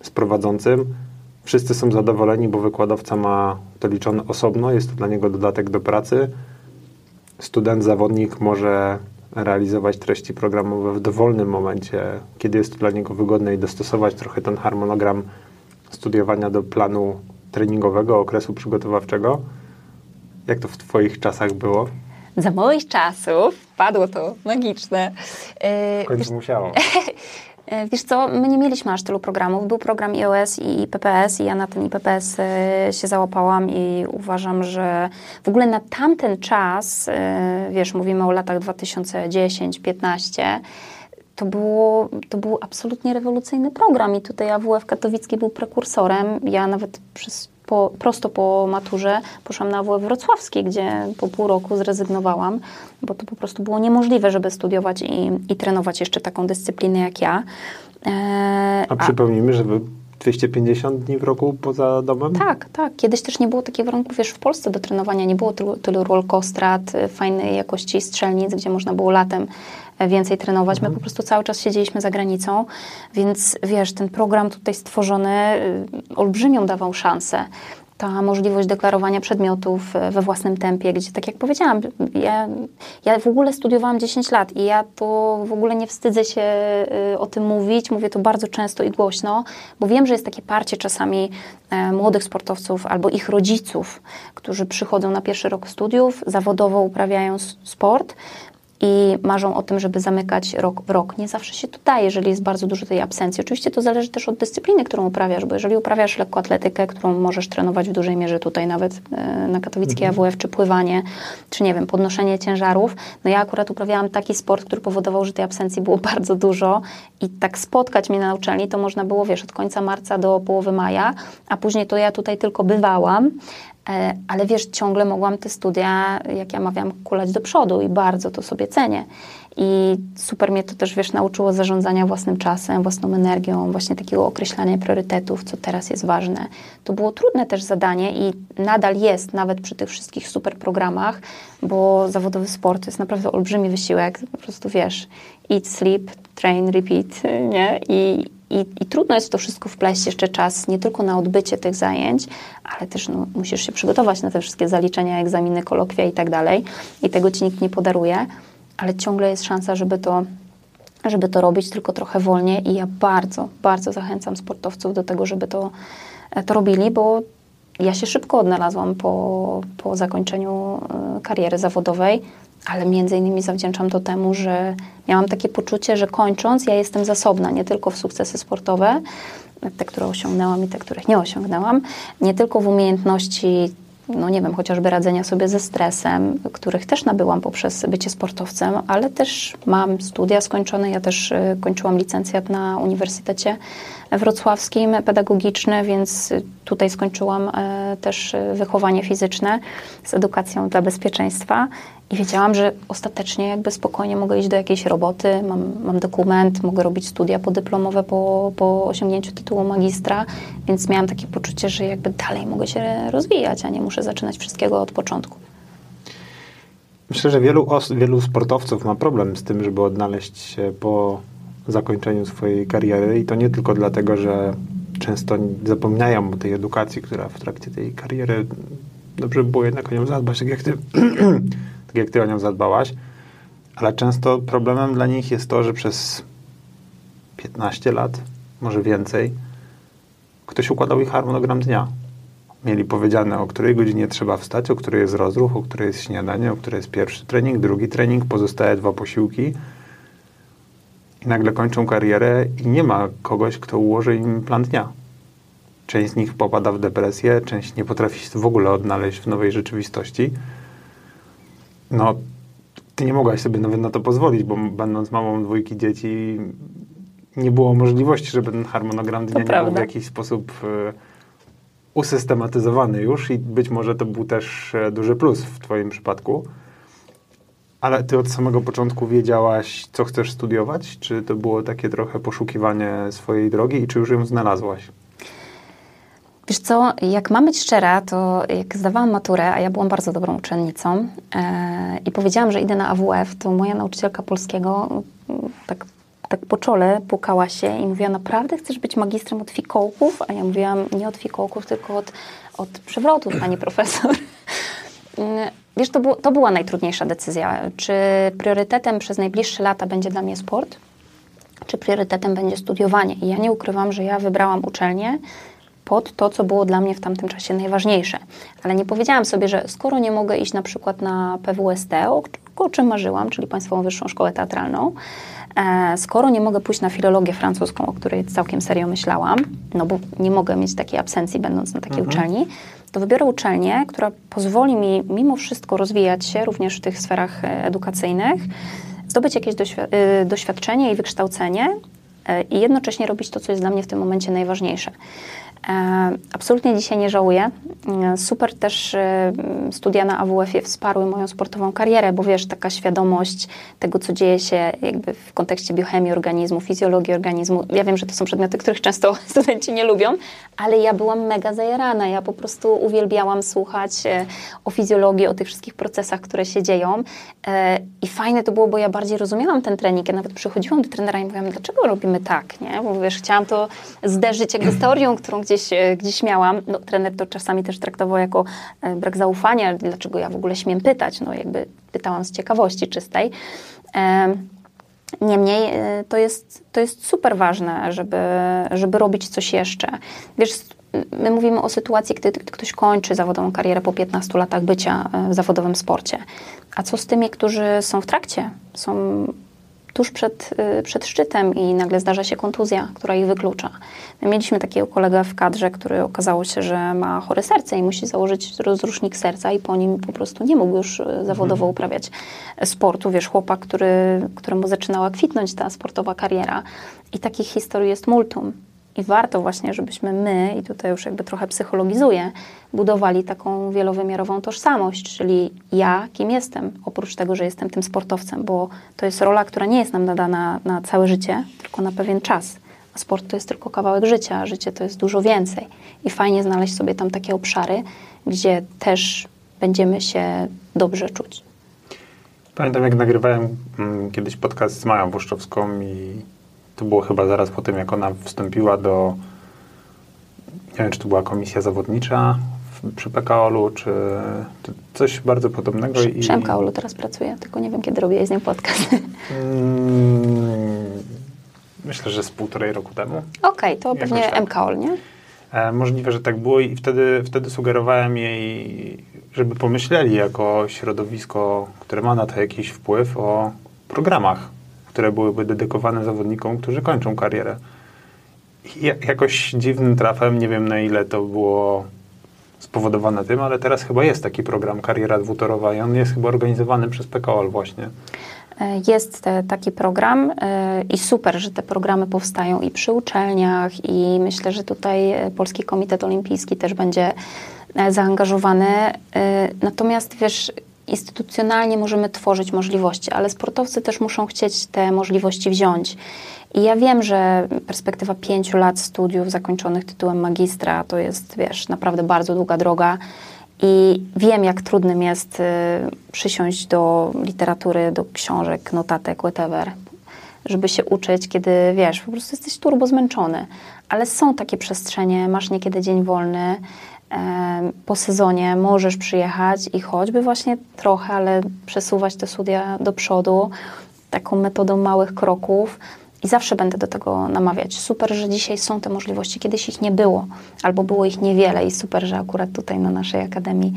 Speaker 2: z prowadzącym. Wszyscy są zadowoleni, bo wykładowca ma to liczone osobno, jest to dla niego dodatek do pracy. Student, zawodnik może realizować treści programowe w dowolnym momencie, kiedy jest to dla niego wygodne i dostosować trochę ten harmonogram studiowania do planu treningowego, okresu przygotowawczego. Jak to w Twoich czasach było?
Speaker 3: Za moich czasów padło to magiczne.
Speaker 2: W końcu musiało.
Speaker 3: E, wiesz co, my nie mieliśmy aż tylu programów. Był program iOS i IPPS i ja na ten IPPS e, się załapałam i uważam, że w ogóle na tamten czas, e, wiesz, mówimy o latach 2010-15, to, było, to był absolutnie rewolucyjny program i tutaj AWF Katowicki był prekursorem. Ja nawet przez po, prosto po maturze poszłam na AWF Wrocławski, gdzie po pół roku zrezygnowałam, bo to po prostu było niemożliwe, żeby studiować i, i trenować jeszcze taką dyscyplinę jak ja.
Speaker 2: E, a przypomnijmy, że 250 dni w roku poza domem?
Speaker 3: Tak, tak. Kiedyś też nie było takich warunków, wiesz, w Polsce do trenowania nie było tylu, tylu rolkostrat, fajnej jakości strzelnic, gdzie można było latem więcej trenować. Mhm. My po prostu cały czas siedzieliśmy za granicą, więc wiesz, ten program tutaj stworzony y, olbrzymią dawał szansę ta możliwość deklarowania przedmiotów e, we własnym tempie, gdzie tak jak powiedziałam, ja, ja w ogóle studiowałam 10 lat i ja to w ogóle nie wstydzę się e, o tym mówić, mówię to bardzo często i głośno, bo wiem, że jest takie parcie czasami e, młodych sportowców albo ich rodziców, którzy przychodzą na pierwszy rok studiów, zawodowo uprawiają sport, i marzą o tym, żeby zamykać rok w rok. Nie zawsze się to daje, jeżeli jest bardzo dużo tej absencji. Oczywiście to zależy też od dyscypliny, którą uprawiasz, bo jeżeli uprawiasz lekkoatletykę, którą możesz trenować w dużej mierze tutaj nawet e, na katowickiej mhm. AWF, czy pływanie, czy nie wiem, podnoszenie ciężarów, no ja akurat uprawiałam taki sport, który powodował, że tej absencji było bardzo dużo i tak spotkać mnie na uczelni to można było, wiesz, od końca marca do połowy maja, a później to ja tutaj tylko bywałam, ale wiesz, ciągle mogłam te studia, jak ja mawiam, kulać do przodu i bardzo to sobie cenię. I super mnie to też, wiesz, nauczyło zarządzania własnym czasem, własną energią, właśnie takiego określania priorytetów, co teraz jest ważne. To było trudne też zadanie i nadal jest, nawet przy tych wszystkich super programach, bo zawodowy sport to jest naprawdę olbrzymi wysiłek. Po prostu, wiesz, eat, sleep, train, repeat, nie? I, i, I, trudno jest to wszystko wpleść jeszcze czas, nie tylko na odbycie tych zajęć, ale też no, musisz się przygotować na te wszystkie zaliczenia, egzaminy, kolokwia i tak dalej. I tego ci nikt nie podaruje, ale ciągle jest szansa, żeby to, żeby to robić, tylko trochę wolniej. I ja bardzo, bardzo zachęcam sportowców do tego, żeby to, e, to robili, bo ja się szybko odnalazłam po, po zakończeniu e, kariery zawodowej ale między innymi zawdzięczam to temu, że miałam takie poczucie, że kończąc, ja jestem zasobna nie tylko w sukcesy sportowe, te, które osiągnęłam i te, których nie osiągnęłam, nie tylko w umiejętności no nie wiem, chociażby radzenia sobie ze stresem, których też nabyłam poprzez bycie sportowcem, ale też mam studia skończone. Ja też y, kończyłam licencjat na Uniwersytecie Wrocławskim pedagogiczny, więc tutaj skończyłam y, też wychowanie fizyczne z edukacją dla bezpieczeństwa i wiedziałam, że ostatecznie jakby spokojnie mogę iść do jakiejś roboty, mam, mam dokument, mogę robić studia podyplomowe po, po osiągnięciu tytułu magistra, więc miałam takie poczucie, że jakby dalej mogę się rozwijać, a nie muszę zaczynać wszystkiego od początku.
Speaker 2: Myślę, że wielu, wielu sportowców ma problem z tym, żeby odnaleźć się po zakończeniu swojej kariery i to nie tylko dlatego, że często zapominają o tej edukacji, która w trakcie tej kariery dobrze by było jednak o nią zadbać, tak jak ty tak jak ty o nią zadbałaś, Ale często problemem dla nich jest to, że przez 15 lat, może więcej, ktoś układał ich harmonogram dnia. Mieli powiedziane, o której godzinie trzeba wstać, o której jest rozruch, o której jest śniadanie, o której jest pierwszy trening, drugi trening, pozostałe dwa posiłki. I nagle kończą karierę i nie ma kogoś, kto ułoży im plan dnia. Część z nich popada w depresję, część nie potrafi się w ogóle odnaleźć w nowej rzeczywistości. No, ty nie mogłaś sobie nawet na to pozwolić, bo będąc mamą dwójki dzieci, nie było możliwości, żeby ten harmonogram dnia nie był w jakiś sposób e, usystematyzowany już i być może to był też e, duży plus w twoim przypadku. Ale ty od samego początku wiedziałaś, co chcesz studiować? Czy to było takie trochę poszukiwanie swojej drogi i czy już ją znalazłaś?
Speaker 3: Wiesz co, jak mam być szczera, to jak zdawałam maturę, a ja byłam bardzo dobrą uczennicą e, i powiedziałam, że idę na AWF, to moja nauczycielka polskiego tak, tak po czole pukała się i mówiła, naprawdę chcesz być magistrem od fikołków? A ja mówiłam, nie od fikołków, tylko od, od przewrotów, pani profesor. Wiesz, to, było, to była najtrudniejsza decyzja. Czy priorytetem przez najbliższe lata będzie dla mnie sport, czy priorytetem będzie studiowanie? I ja nie ukrywam, że ja wybrałam uczelnię, pod to, co było dla mnie w tamtym czasie najważniejsze. Ale nie powiedziałam sobie, że skoro nie mogę iść na przykład na PWST, o, czym marzyłam, czyli Państwową Wyższą Szkołę Teatralną, e, skoro nie mogę pójść na filologię francuską, o której całkiem serio myślałam, no bo nie mogę mieć takiej absencji będąc na takiej mhm. uczelni, to wybiorę uczelnię, która pozwoli mi mimo wszystko rozwijać się również w tych sferach e, edukacyjnych, zdobyć jakieś e, doświadczenie i wykształcenie i jednocześnie robić to, co jest dla mnie w tym momencie najważniejsze. E, absolutnie dzisiaj nie żałuję. E, super też e, studia na AWF-ie wsparły moją sportową karierę, bo wiesz, taka świadomość tego, co dzieje się jakby w kontekście biochemii organizmu, fizjologii organizmu. Ja wiem, że to są przedmioty, których często studenci nie lubią, ale ja byłam mega zajarana. Ja po prostu uwielbiałam słuchać o fizjologii, o tych wszystkich procesach, które się dzieją. I fajne to było, bo ja bardziej rozumiałam ten trening. Ja nawet przychodziłam do trenera i mówiłam, dlaczego robimy tak, nie? Bo wiesz, chciałam to zderzyć jakby z teorią, którą gdzieś, e, gdzieś miałam. No, trener to czasami też traktował jako e, brak zaufania, dlaczego ja w ogóle śmiem pytać. No jakby pytałam z ciekawości czystej. Niemniej e, to jest, to jest super ważne, żeby, żeby robić coś jeszcze. Wiesz, my mówimy o sytuacji, gdy ktoś kończy zawodową karierę po 15 latach bycia w zawodowym sporcie. A co z tymi, którzy są w trakcie? Są tuż przed, y, przed szczytem i nagle zdarza się kontuzja, która ich wyklucza. My mieliśmy takiego kolegę w kadrze, który okazało się, że ma chore serce i musi założyć rozrusznik serca i po nim po prostu nie mógł już y, zawodowo mhm. uprawiać sportu. Wiesz, chłopak, który, któremu zaczynała kwitnąć ta sportowa kariera. I takich historii jest multum. I warto właśnie, żebyśmy my, i tutaj już jakby trochę psychologizuję, budowali taką wielowymiarową tożsamość, czyli ja, kim jestem, oprócz tego, że jestem tym sportowcem, bo to jest rola, która nie jest nam nadana na całe życie, tylko na pewien czas. A sport to jest tylko kawałek życia, a życie to jest dużo więcej. I fajnie znaleźć sobie tam takie obszary, gdzie też będziemy się dobrze czuć.
Speaker 2: Pamiętam, jak nagrywałem mm, kiedyś podcast z Mają Włoszczowską i to było chyba zaraz po tym, jak ona wstąpiła do, nie wiem, czy to była komisja zawodnicza w, przy PKOL-u, czy coś bardzo podobnego.
Speaker 3: Przy, i... przy MKOL-u teraz pracuję, tylko nie wiem, kiedy robię z nią podcast. Mm,
Speaker 2: myślę, że z półtorej roku temu.
Speaker 3: Okej, okay, to pewnie tak. MKOL, nie?
Speaker 2: E, możliwe, że tak było i wtedy, wtedy sugerowałem jej, żeby pomyśleli jako środowisko, które ma na to jakiś wpływ, o programach które byłyby dedykowane zawodnikom, którzy kończą karierę. I jakoś dziwnym trafem, nie wiem na ile to było spowodowane tym, ale teraz chyba jest taki program Kariera Dwutorowa i on jest chyba organizowany przez PKOL właśnie.
Speaker 3: E, jest te, taki program e, i super, że te programy powstają i przy uczelniach i myślę, że tutaj e, Polski Komitet Olimpijski też będzie zaangażowany. Natomiast wiesz, instytucjonalnie możemy tworzyć możliwości, ale sportowcy też muszą chcieć te możliwości wziąć. I ja wiem, że perspektywa pięciu lat studiów zakończonych tytułem magistra to jest, wiesz, naprawdę bardzo długa droga. I wiem, jak trudnym jest y, przysiąść do literatury, do książek, notatek, whatever, żeby się uczyć, kiedy wiesz, po prostu jesteś turbo zmęczony. Ale są takie przestrzenie, masz niekiedy dzień wolny, po sezonie możesz przyjechać i choćby właśnie trochę, ale przesuwać te studia do przodu taką metodą małych kroków. I zawsze będę do tego namawiać. Super, że dzisiaj są te możliwości. Kiedyś ich nie było, albo było ich niewiele, i super, że akurat tutaj na naszej akademii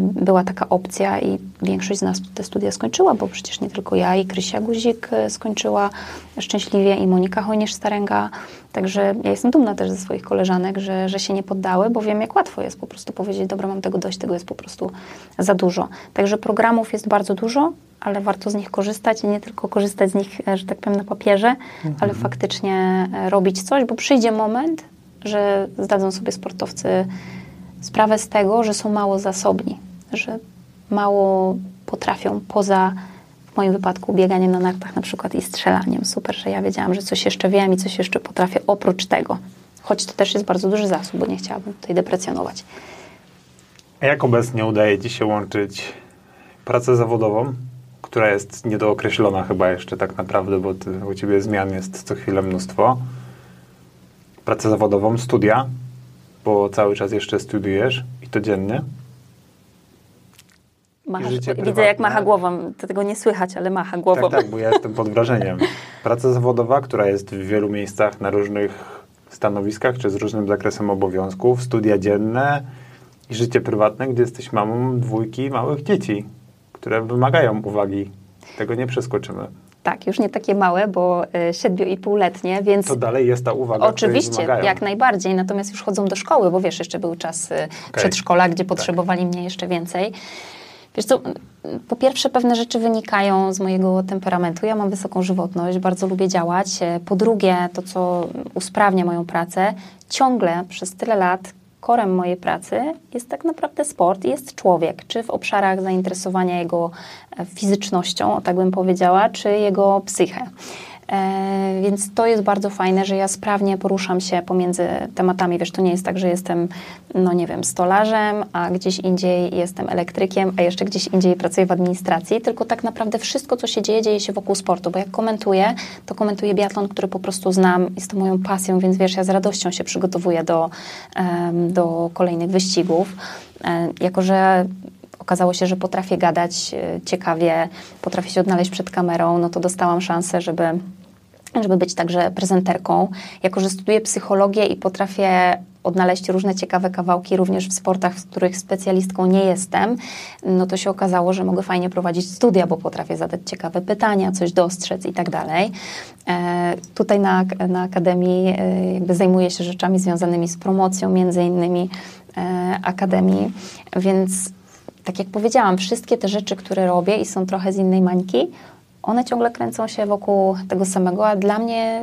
Speaker 3: była taka opcja, i większość z nas te studia skończyła, bo przecież nie tylko ja, i Krysia Guzik e, skończyła szczęśliwie, i Monika Hojnisz-Starenga. Także ja jestem dumna też ze swoich koleżanek, że, że się nie poddały, bo wiem, jak łatwo jest po prostu powiedzieć: Dobra, mam tego dość, tego jest po prostu za dużo. Także programów jest bardzo dużo ale warto z nich korzystać i nie tylko korzystać z nich, e, że tak powiem, na papierze, mhm. ale faktycznie e, robić coś, bo przyjdzie moment, że zdadzą sobie sportowcy sprawę z tego, że są mało zasobni, że mało potrafią poza w moim wypadku bieganiem na nartach na przykład i strzelaniem. Super, że ja wiedziałam, że coś jeszcze wiem i coś jeszcze potrafię oprócz tego. Choć to też jest bardzo duży zasób, bo nie chciałabym tutaj deprecjonować.
Speaker 2: A jak obecnie udaje Ci się łączyć pracę zawodową która jest niedookreślona chyba jeszcze tak naprawdę, bo ty, u Ciebie zmian jest co chwilę mnóstwo. Pracę zawodową, studia, bo cały czas jeszcze studiujesz i to dziennie.
Speaker 3: Machasz, widzę, jak macha głową. To tego nie słychać, ale macha głową.
Speaker 2: Tak, tak, bo ja jestem pod wrażeniem. Praca zawodowa, która jest w wielu miejscach na różnych stanowiskach, czy z różnym zakresem obowiązków, studia dzienne i życie prywatne, gdzie jesteś mamą dwójki małych dzieci które wymagają uwagi. Tego nie przeskoczymy.
Speaker 3: Tak, już nie takie małe, bo y, siedmiu i półletnie, więc...
Speaker 2: To dalej jest ta uwaga,
Speaker 3: Oczywiście, jak najbardziej, natomiast już chodzą do szkoły, bo wiesz, jeszcze był czas y, okay. przedszkola, gdzie tak. potrzebowali tak. mnie jeszcze więcej. Wiesz co, po pierwsze pewne rzeczy wynikają z mojego temperamentu. Ja mam wysoką żywotność, bardzo lubię działać. Po drugie, to co usprawnia moją pracę, ciągle przez tyle lat korem mojej pracy jest tak naprawdę sport, jest człowiek, czy w obszarach zainteresowania jego e, fizycznością, tak bym powiedziała, czy jego psychę. E, więc to jest bardzo fajne, że ja sprawnie poruszam się pomiędzy tematami. Wiesz, to nie jest tak, że jestem, no nie wiem, stolarzem, a gdzieś indziej jestem elektrykiem, a jeszcze gdzieś indziej pracuję w administracji, tylko tak naprawdę wszystko, co się dzieje, dzieje się wokół sportu, bo jak komentuję, to komentuję biatlon, który po prostu znam, jest to moją pasją, więc wiesz, ja z radością się przygotowuję do, do kolejnych wyścigów. E, jako, że okazało się, że potrafię gadać e, ciekawie, potrafię się odnaleźć przed kamerą, no to dostałam szansę, żeby żeby być także prezenterką. Jako, że studiuję psychologię i potrafię odnaleźć różne ciekawe kawałki również w sportach, w których specjalistką nie jestem, no to się okazało, że mogę fajnie prowadzić studia, bo potrafię zadać ciekawe pytania, coś dostrzec i tak dalej. E, tutaj na, na Akademii e, jakby zajmuję się rzeczami związanymi z promocją między innymi e, Akademii, więc tak jak powiedziałam, wszystkie te rzeczy, które robię i są trochę z innej mańki, one ciągle kręcą się wokół tego samego, a dla mnie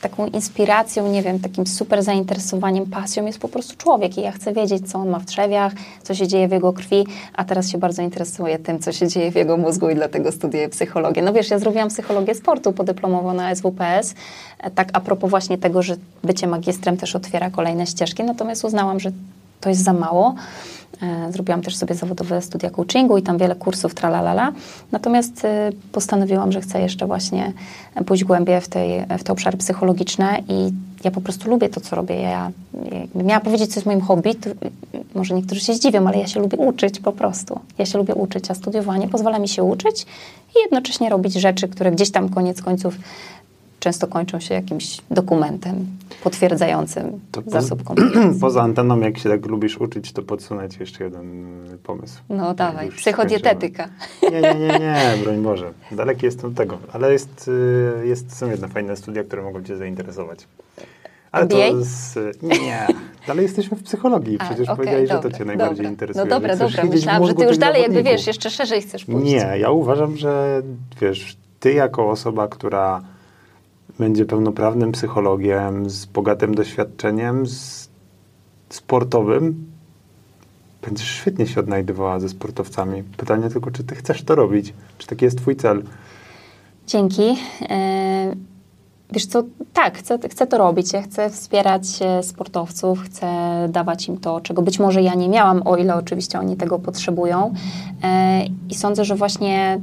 Speaker 3: taką inspiracją, nie wiem, takim super zainteresowaniem, pasją jest po prostu człowiek i ja chcę wiedzieć, co on ma w trzewiach, co się dzieje w jego krwi, a teraz się bardzo interesuję tym, co się dzieje w jego mózgu i dlatego studiuję psychologię. No wiesz, ja zrobiłam psychologię sportu podyplomowo na SWPS, tak a propos właśnie tego, że bycie magistrem też otwiera kolejne ścieżki, natomiast uznałam, że to jest za mało. E, zrobiłam też sobie zawodowe studia coachingu i tam wiele kursów, tralalala. Natomiast e, postanowiłam, że chcę jeszcze właśnie pójść głębiej w, tej, w te obszary psychologiczne i ja po prostu lubię to, co robię. Ja jakby miała powiedzieć, co jest moim hobby, to może niektórzy się zdziwią, ale ja się lubię uczyć po prostu. Ja się lubię uczyć, a studiowanie pozwala mi się uczyć i jednocześnie robić rzeczy, które gdzieś tam koniec końców często kończą się jakimś dokumentem potwierdzającym to zasób kompetencji.
Speaker 2: Poza anteną, jak się tak lubisz uczyć, to podsunę ci jeszcze jeden pomysł.
Speaker 3: No dawaj, psychodietetyka.
Speaker 2: Nie, nie, nie, nie, broń Boże. Daleki jestem od tego. Ale jest, y, jest, są jedne fajne studia, które mogą cię zainteresować. Ale
Speaker 3: MBA?
Speaker 2: to z, nie, nie. Dalej jesteśmy w psychologii. Przecież A, okay, powiedziałeś, dobra, że to cię najbardziej
Speaker 3: dobra.
Speaker 2: interesuje.
Speaker 3: No dobra, dobra. Myślałam, że ty już dalej jakby wiesz, jeszcze szerzej chcesz pójść.
Speaker 2: Nie, ja uważam, że wiesz, ty jako osoba, która będzie pełnoprawnym psychologiem z bogatym doświadczeniem z sportowym, będziesz świetnie się odnajdywała ze sportowcami. Pytanie tylko, czy ty chcesz to robić? Czy taki jest twój cel?
Speaker 3: Dzięki. E, wiesz co, tak, chcę, chcę to robić. Ja chcę wspierać e, sportowców, chcę dawać im to, czego być może ja nie miałam, o ile oczywiście oni tego potrzebują. E, I sądzę, że właśnie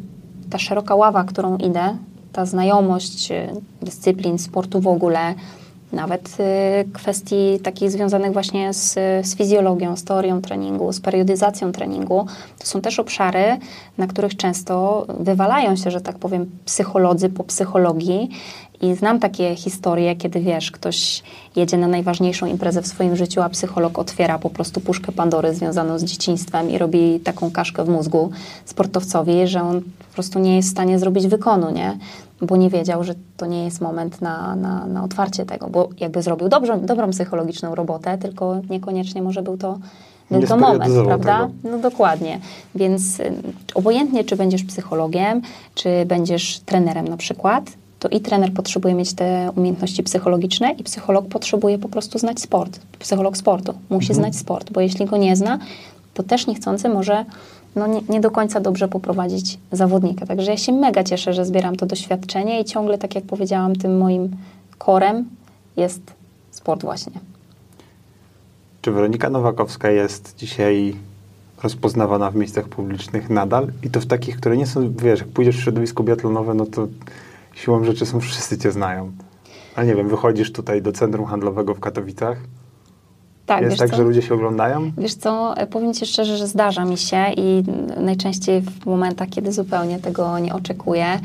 Speaker 3: ta szeroka ława, którą idę, ta znajomość y, dyscyplin, sportu w ogóle, nawet y, kwestii takich związanych właśnie z, z fizjologią, z teorią treningu, z periodyzacją treningu. To są też obszary, na których często wywalają się, że tak powiem, psycholodzy po psychologii. I znam takie historie, kiedy wiesz, ktoś jedzie na najważniejszą imprezę w swoim życiu, a psycholog otwiera po prostu puszkę Pandory związaną z dzieciństwem i robi taką kaszkę w mózgu sportowcowi, że on po prostu nie jest w stanie zrobić wykonu, nie? bo nie wiedział, że to nie jest moment na, na, na otwarcie tego, bo jakby zrobił dobrą, dobrą psychologiczną robotę, tylko niekoniecznie może był to, był to moment, prawda? Tego. No dokładnie. Więc y, obojętnie, czy będziesz psychologiem, czy będziesz trenerem na przykład, to i trener potrzebuje mieć te umiejętności psychologiczne i psycholog potrzebuje po prostu znać sport. Psycholog sportu musi mhm. znać sport, bo jeśli go nie zna, to też niechcący może no nie, nie, do końca dobrze poprowadzić zawodnika. Także ja się mega cieszę, że zbieram to doświadczenie i ciągle, tak jak powiedziałam, tym moim korem jest sport właśnie.
Speaker 2: Czy Weronika Nowakowska jest dzisiaj rozpoznawana w miejscach publicznych nadal? I to w takich, które nie są, wiesz, jak pójdziesz w środowisko biatlonowe, no to siłą rzeczy są wszyscy cię znają. Ale nie wiem, wychodzisz tutaj do centrum handlowego w Katowicach, tak, jest tak, co? że ludzie się oglądają?
Speaker 3: Wiesz co, e, powiem Ci szczerze, że zdarza mi się i najczęściej w momentach, kiedy zupełnie tego nie oczekuję.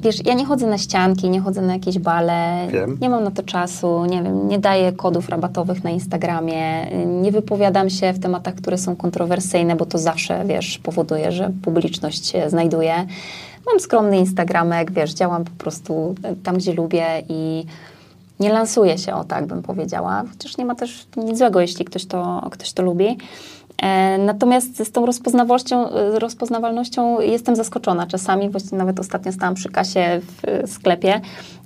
Speaker 3: Wiesz, ja nie chodzę na ścianki, nie chodzę na jakieś bale, wiem. nie mam na to czasu, nie wiem, nie daję kodów rabatowych na Instagramie, nie wypowiadam się w tematach, które są kontrowersyjne, bo to zawsze, wiesz, powoduje, że publiczność się znajduje. Mam skromny Instagramek, wiesz, działam po prostu tam, gdzie lubię i nie lansuje się, o tak bym powiedziała, chociaż nie ma też nic złego, jeśli ktoś to, ktoś to lubi. E, natomiast z tą rozpoznawalnością, rozpoznawalnością jestem zaskoczona. Czasami, właśnie nawet ostatnio stałam przy kasie w sklepie E,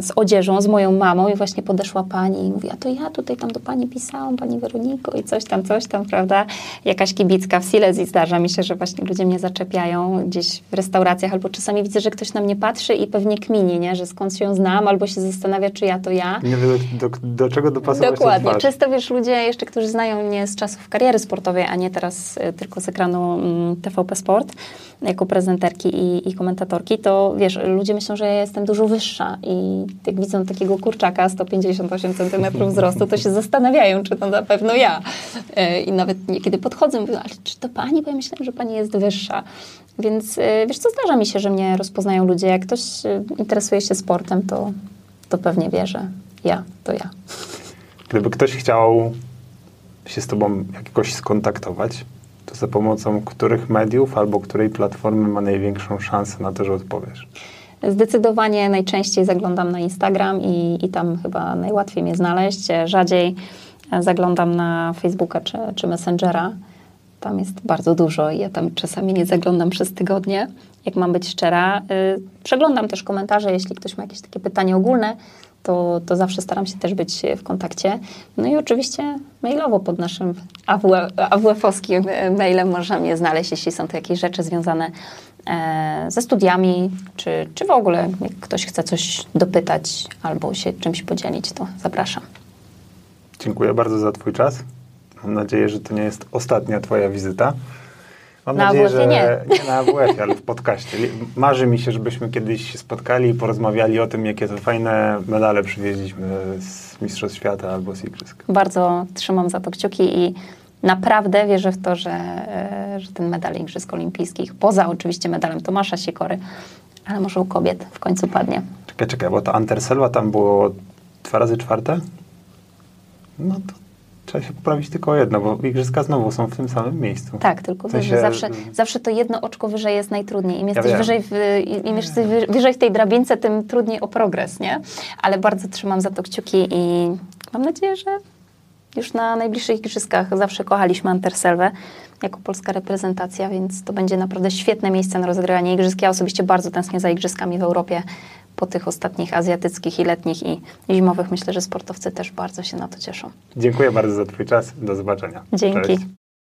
Speaker 3: z odzieżą, z moją mamą i właśnie podeszła pani i mówi, a to ja tutaj tam do pani pisałam, pani Weroniko i coś tam, coś tam, prawda? Jakaś kibicka w Silesii zdarza mi się, że właśnie ludzie mnie zaczepiają gdzieś w restauracjach albo czasami widzę, że ktoś na mnie patrzy i pewnie kmini, nie? Że skąd się znam albo się zastanawia, czy ja to ja.
Speaker 2: Nie wiem, do, do, do, czego dopasować
Speaker 3: Dokładnie. Często wiesz, ludzie jeszcze, którzy znają mnie z czasów kariery sportowej, a nie teraz y, tylko z ekranu mm, TVP Sport, jako prezenterki i, i komentatorki, to wiesz, ludzie myślą, że ja jestem dużo wyższa i jak widzą takiego kurczaka 158 cm wzrostu, to się zastanawiają, czy to na pewno ja. E, I nawet niekiedy podchodzą i mówią, ale czy to pani? Bo ja myślałam, że pani jest wyższa. Więc e, wiesz co, zdarza mi się, że mnie rozpoznają ludzie. Jak ktoś e, interesuje się sportem, to, to pewnie wie, że ja, to ja.
Speaker 2: Gdyby ktoś chciał się z tobą jakoś skontaktować, to za pomocą których mediów albo której platformy ma największą szansę na to, że odpowiesz?
Speaker 3: Zdecydowanie najczęściej zaglądam na Instagram i, i tam chyba najłatwiej mnie znaleźć. Rzadziej zaglądam na Facebooka czy, czy Messengera. Tam jest bardzo dużo i ja tam czasami nie zaglądam przez tygodnie, jak mam być szczera. Yy, przeglądam też komentarze, jeśli ktoś ma jakieś takie pytanie ogólne, to, to zawsze staram się też być w kontakcie. No i oczywiście mailowo pod naszym AWF-owskim mailem można mnie znaleźć, jeśli są to jakieś rzeczy związane e, ze studiami, czy, czy w ogóle jak ktoś chce coś dopytać albo się czymś podzielić, to zapraszam.
Speaker 2: Dziękuję bardzo za Twój czas. Mam nadzieję, że to nie jest ostatnia Twoja wizyta. Mam
Speaker 3: na
Speaker 2: nadzieję, że
Speaker 3: nie.
Speaker 2: nie na AWF, ale w podcaście. Marzy mi się, żebyśmy kiedyś się spotkali i porozmawiali o tym, jakie to fajne medale przywieźliśmy z Mistrzostw Świata albo z Igrzysk.
Speaker 3: Bardzo trzymam za to kciuki i naprawdę wierzę w to, że, e, że ten medal Igrzysk Olimpijskich, poza oczywiście medalem Tomasza Sikory, ale może u kobiet w końcu padnie.
Speaker 2: Czekaj, czekaj, bo to Anterselva tam było dwa razy czwarte? No to Trzeba się poprawić tylko jedno, bo igrzyska znowu są w tym samym miejscu.
Speaker 3: Tak, tylko w sensie... zawsze, zawsze to jedno oczko wyżej jest najtrudniej. Im jesteś, ja wyżej, w, im jesteś wyżej w tej drabince, tym trudniej o progres, nie? Ale bardzo trzymam za to kciuki i mam nadzieję, że już na najbliższych igrzyskach zawsze kochaliśmy Anterselwę jako polska reprezentacja, więc to będzie naprawdę świetne miejsce na rozgrywanie igrzysk. Ja osobiście bardzo tęsknię za igrzyskami w Europie po tych ostatnich azjatyckich i letnich i zimowych. Myślę, że sportowcy też bardzo się na to cieszą.
Speaker 2: Dziękuję bardzo za Twój czas. Do zobaczenia.
Speaker 3: Dzięki. Cześć.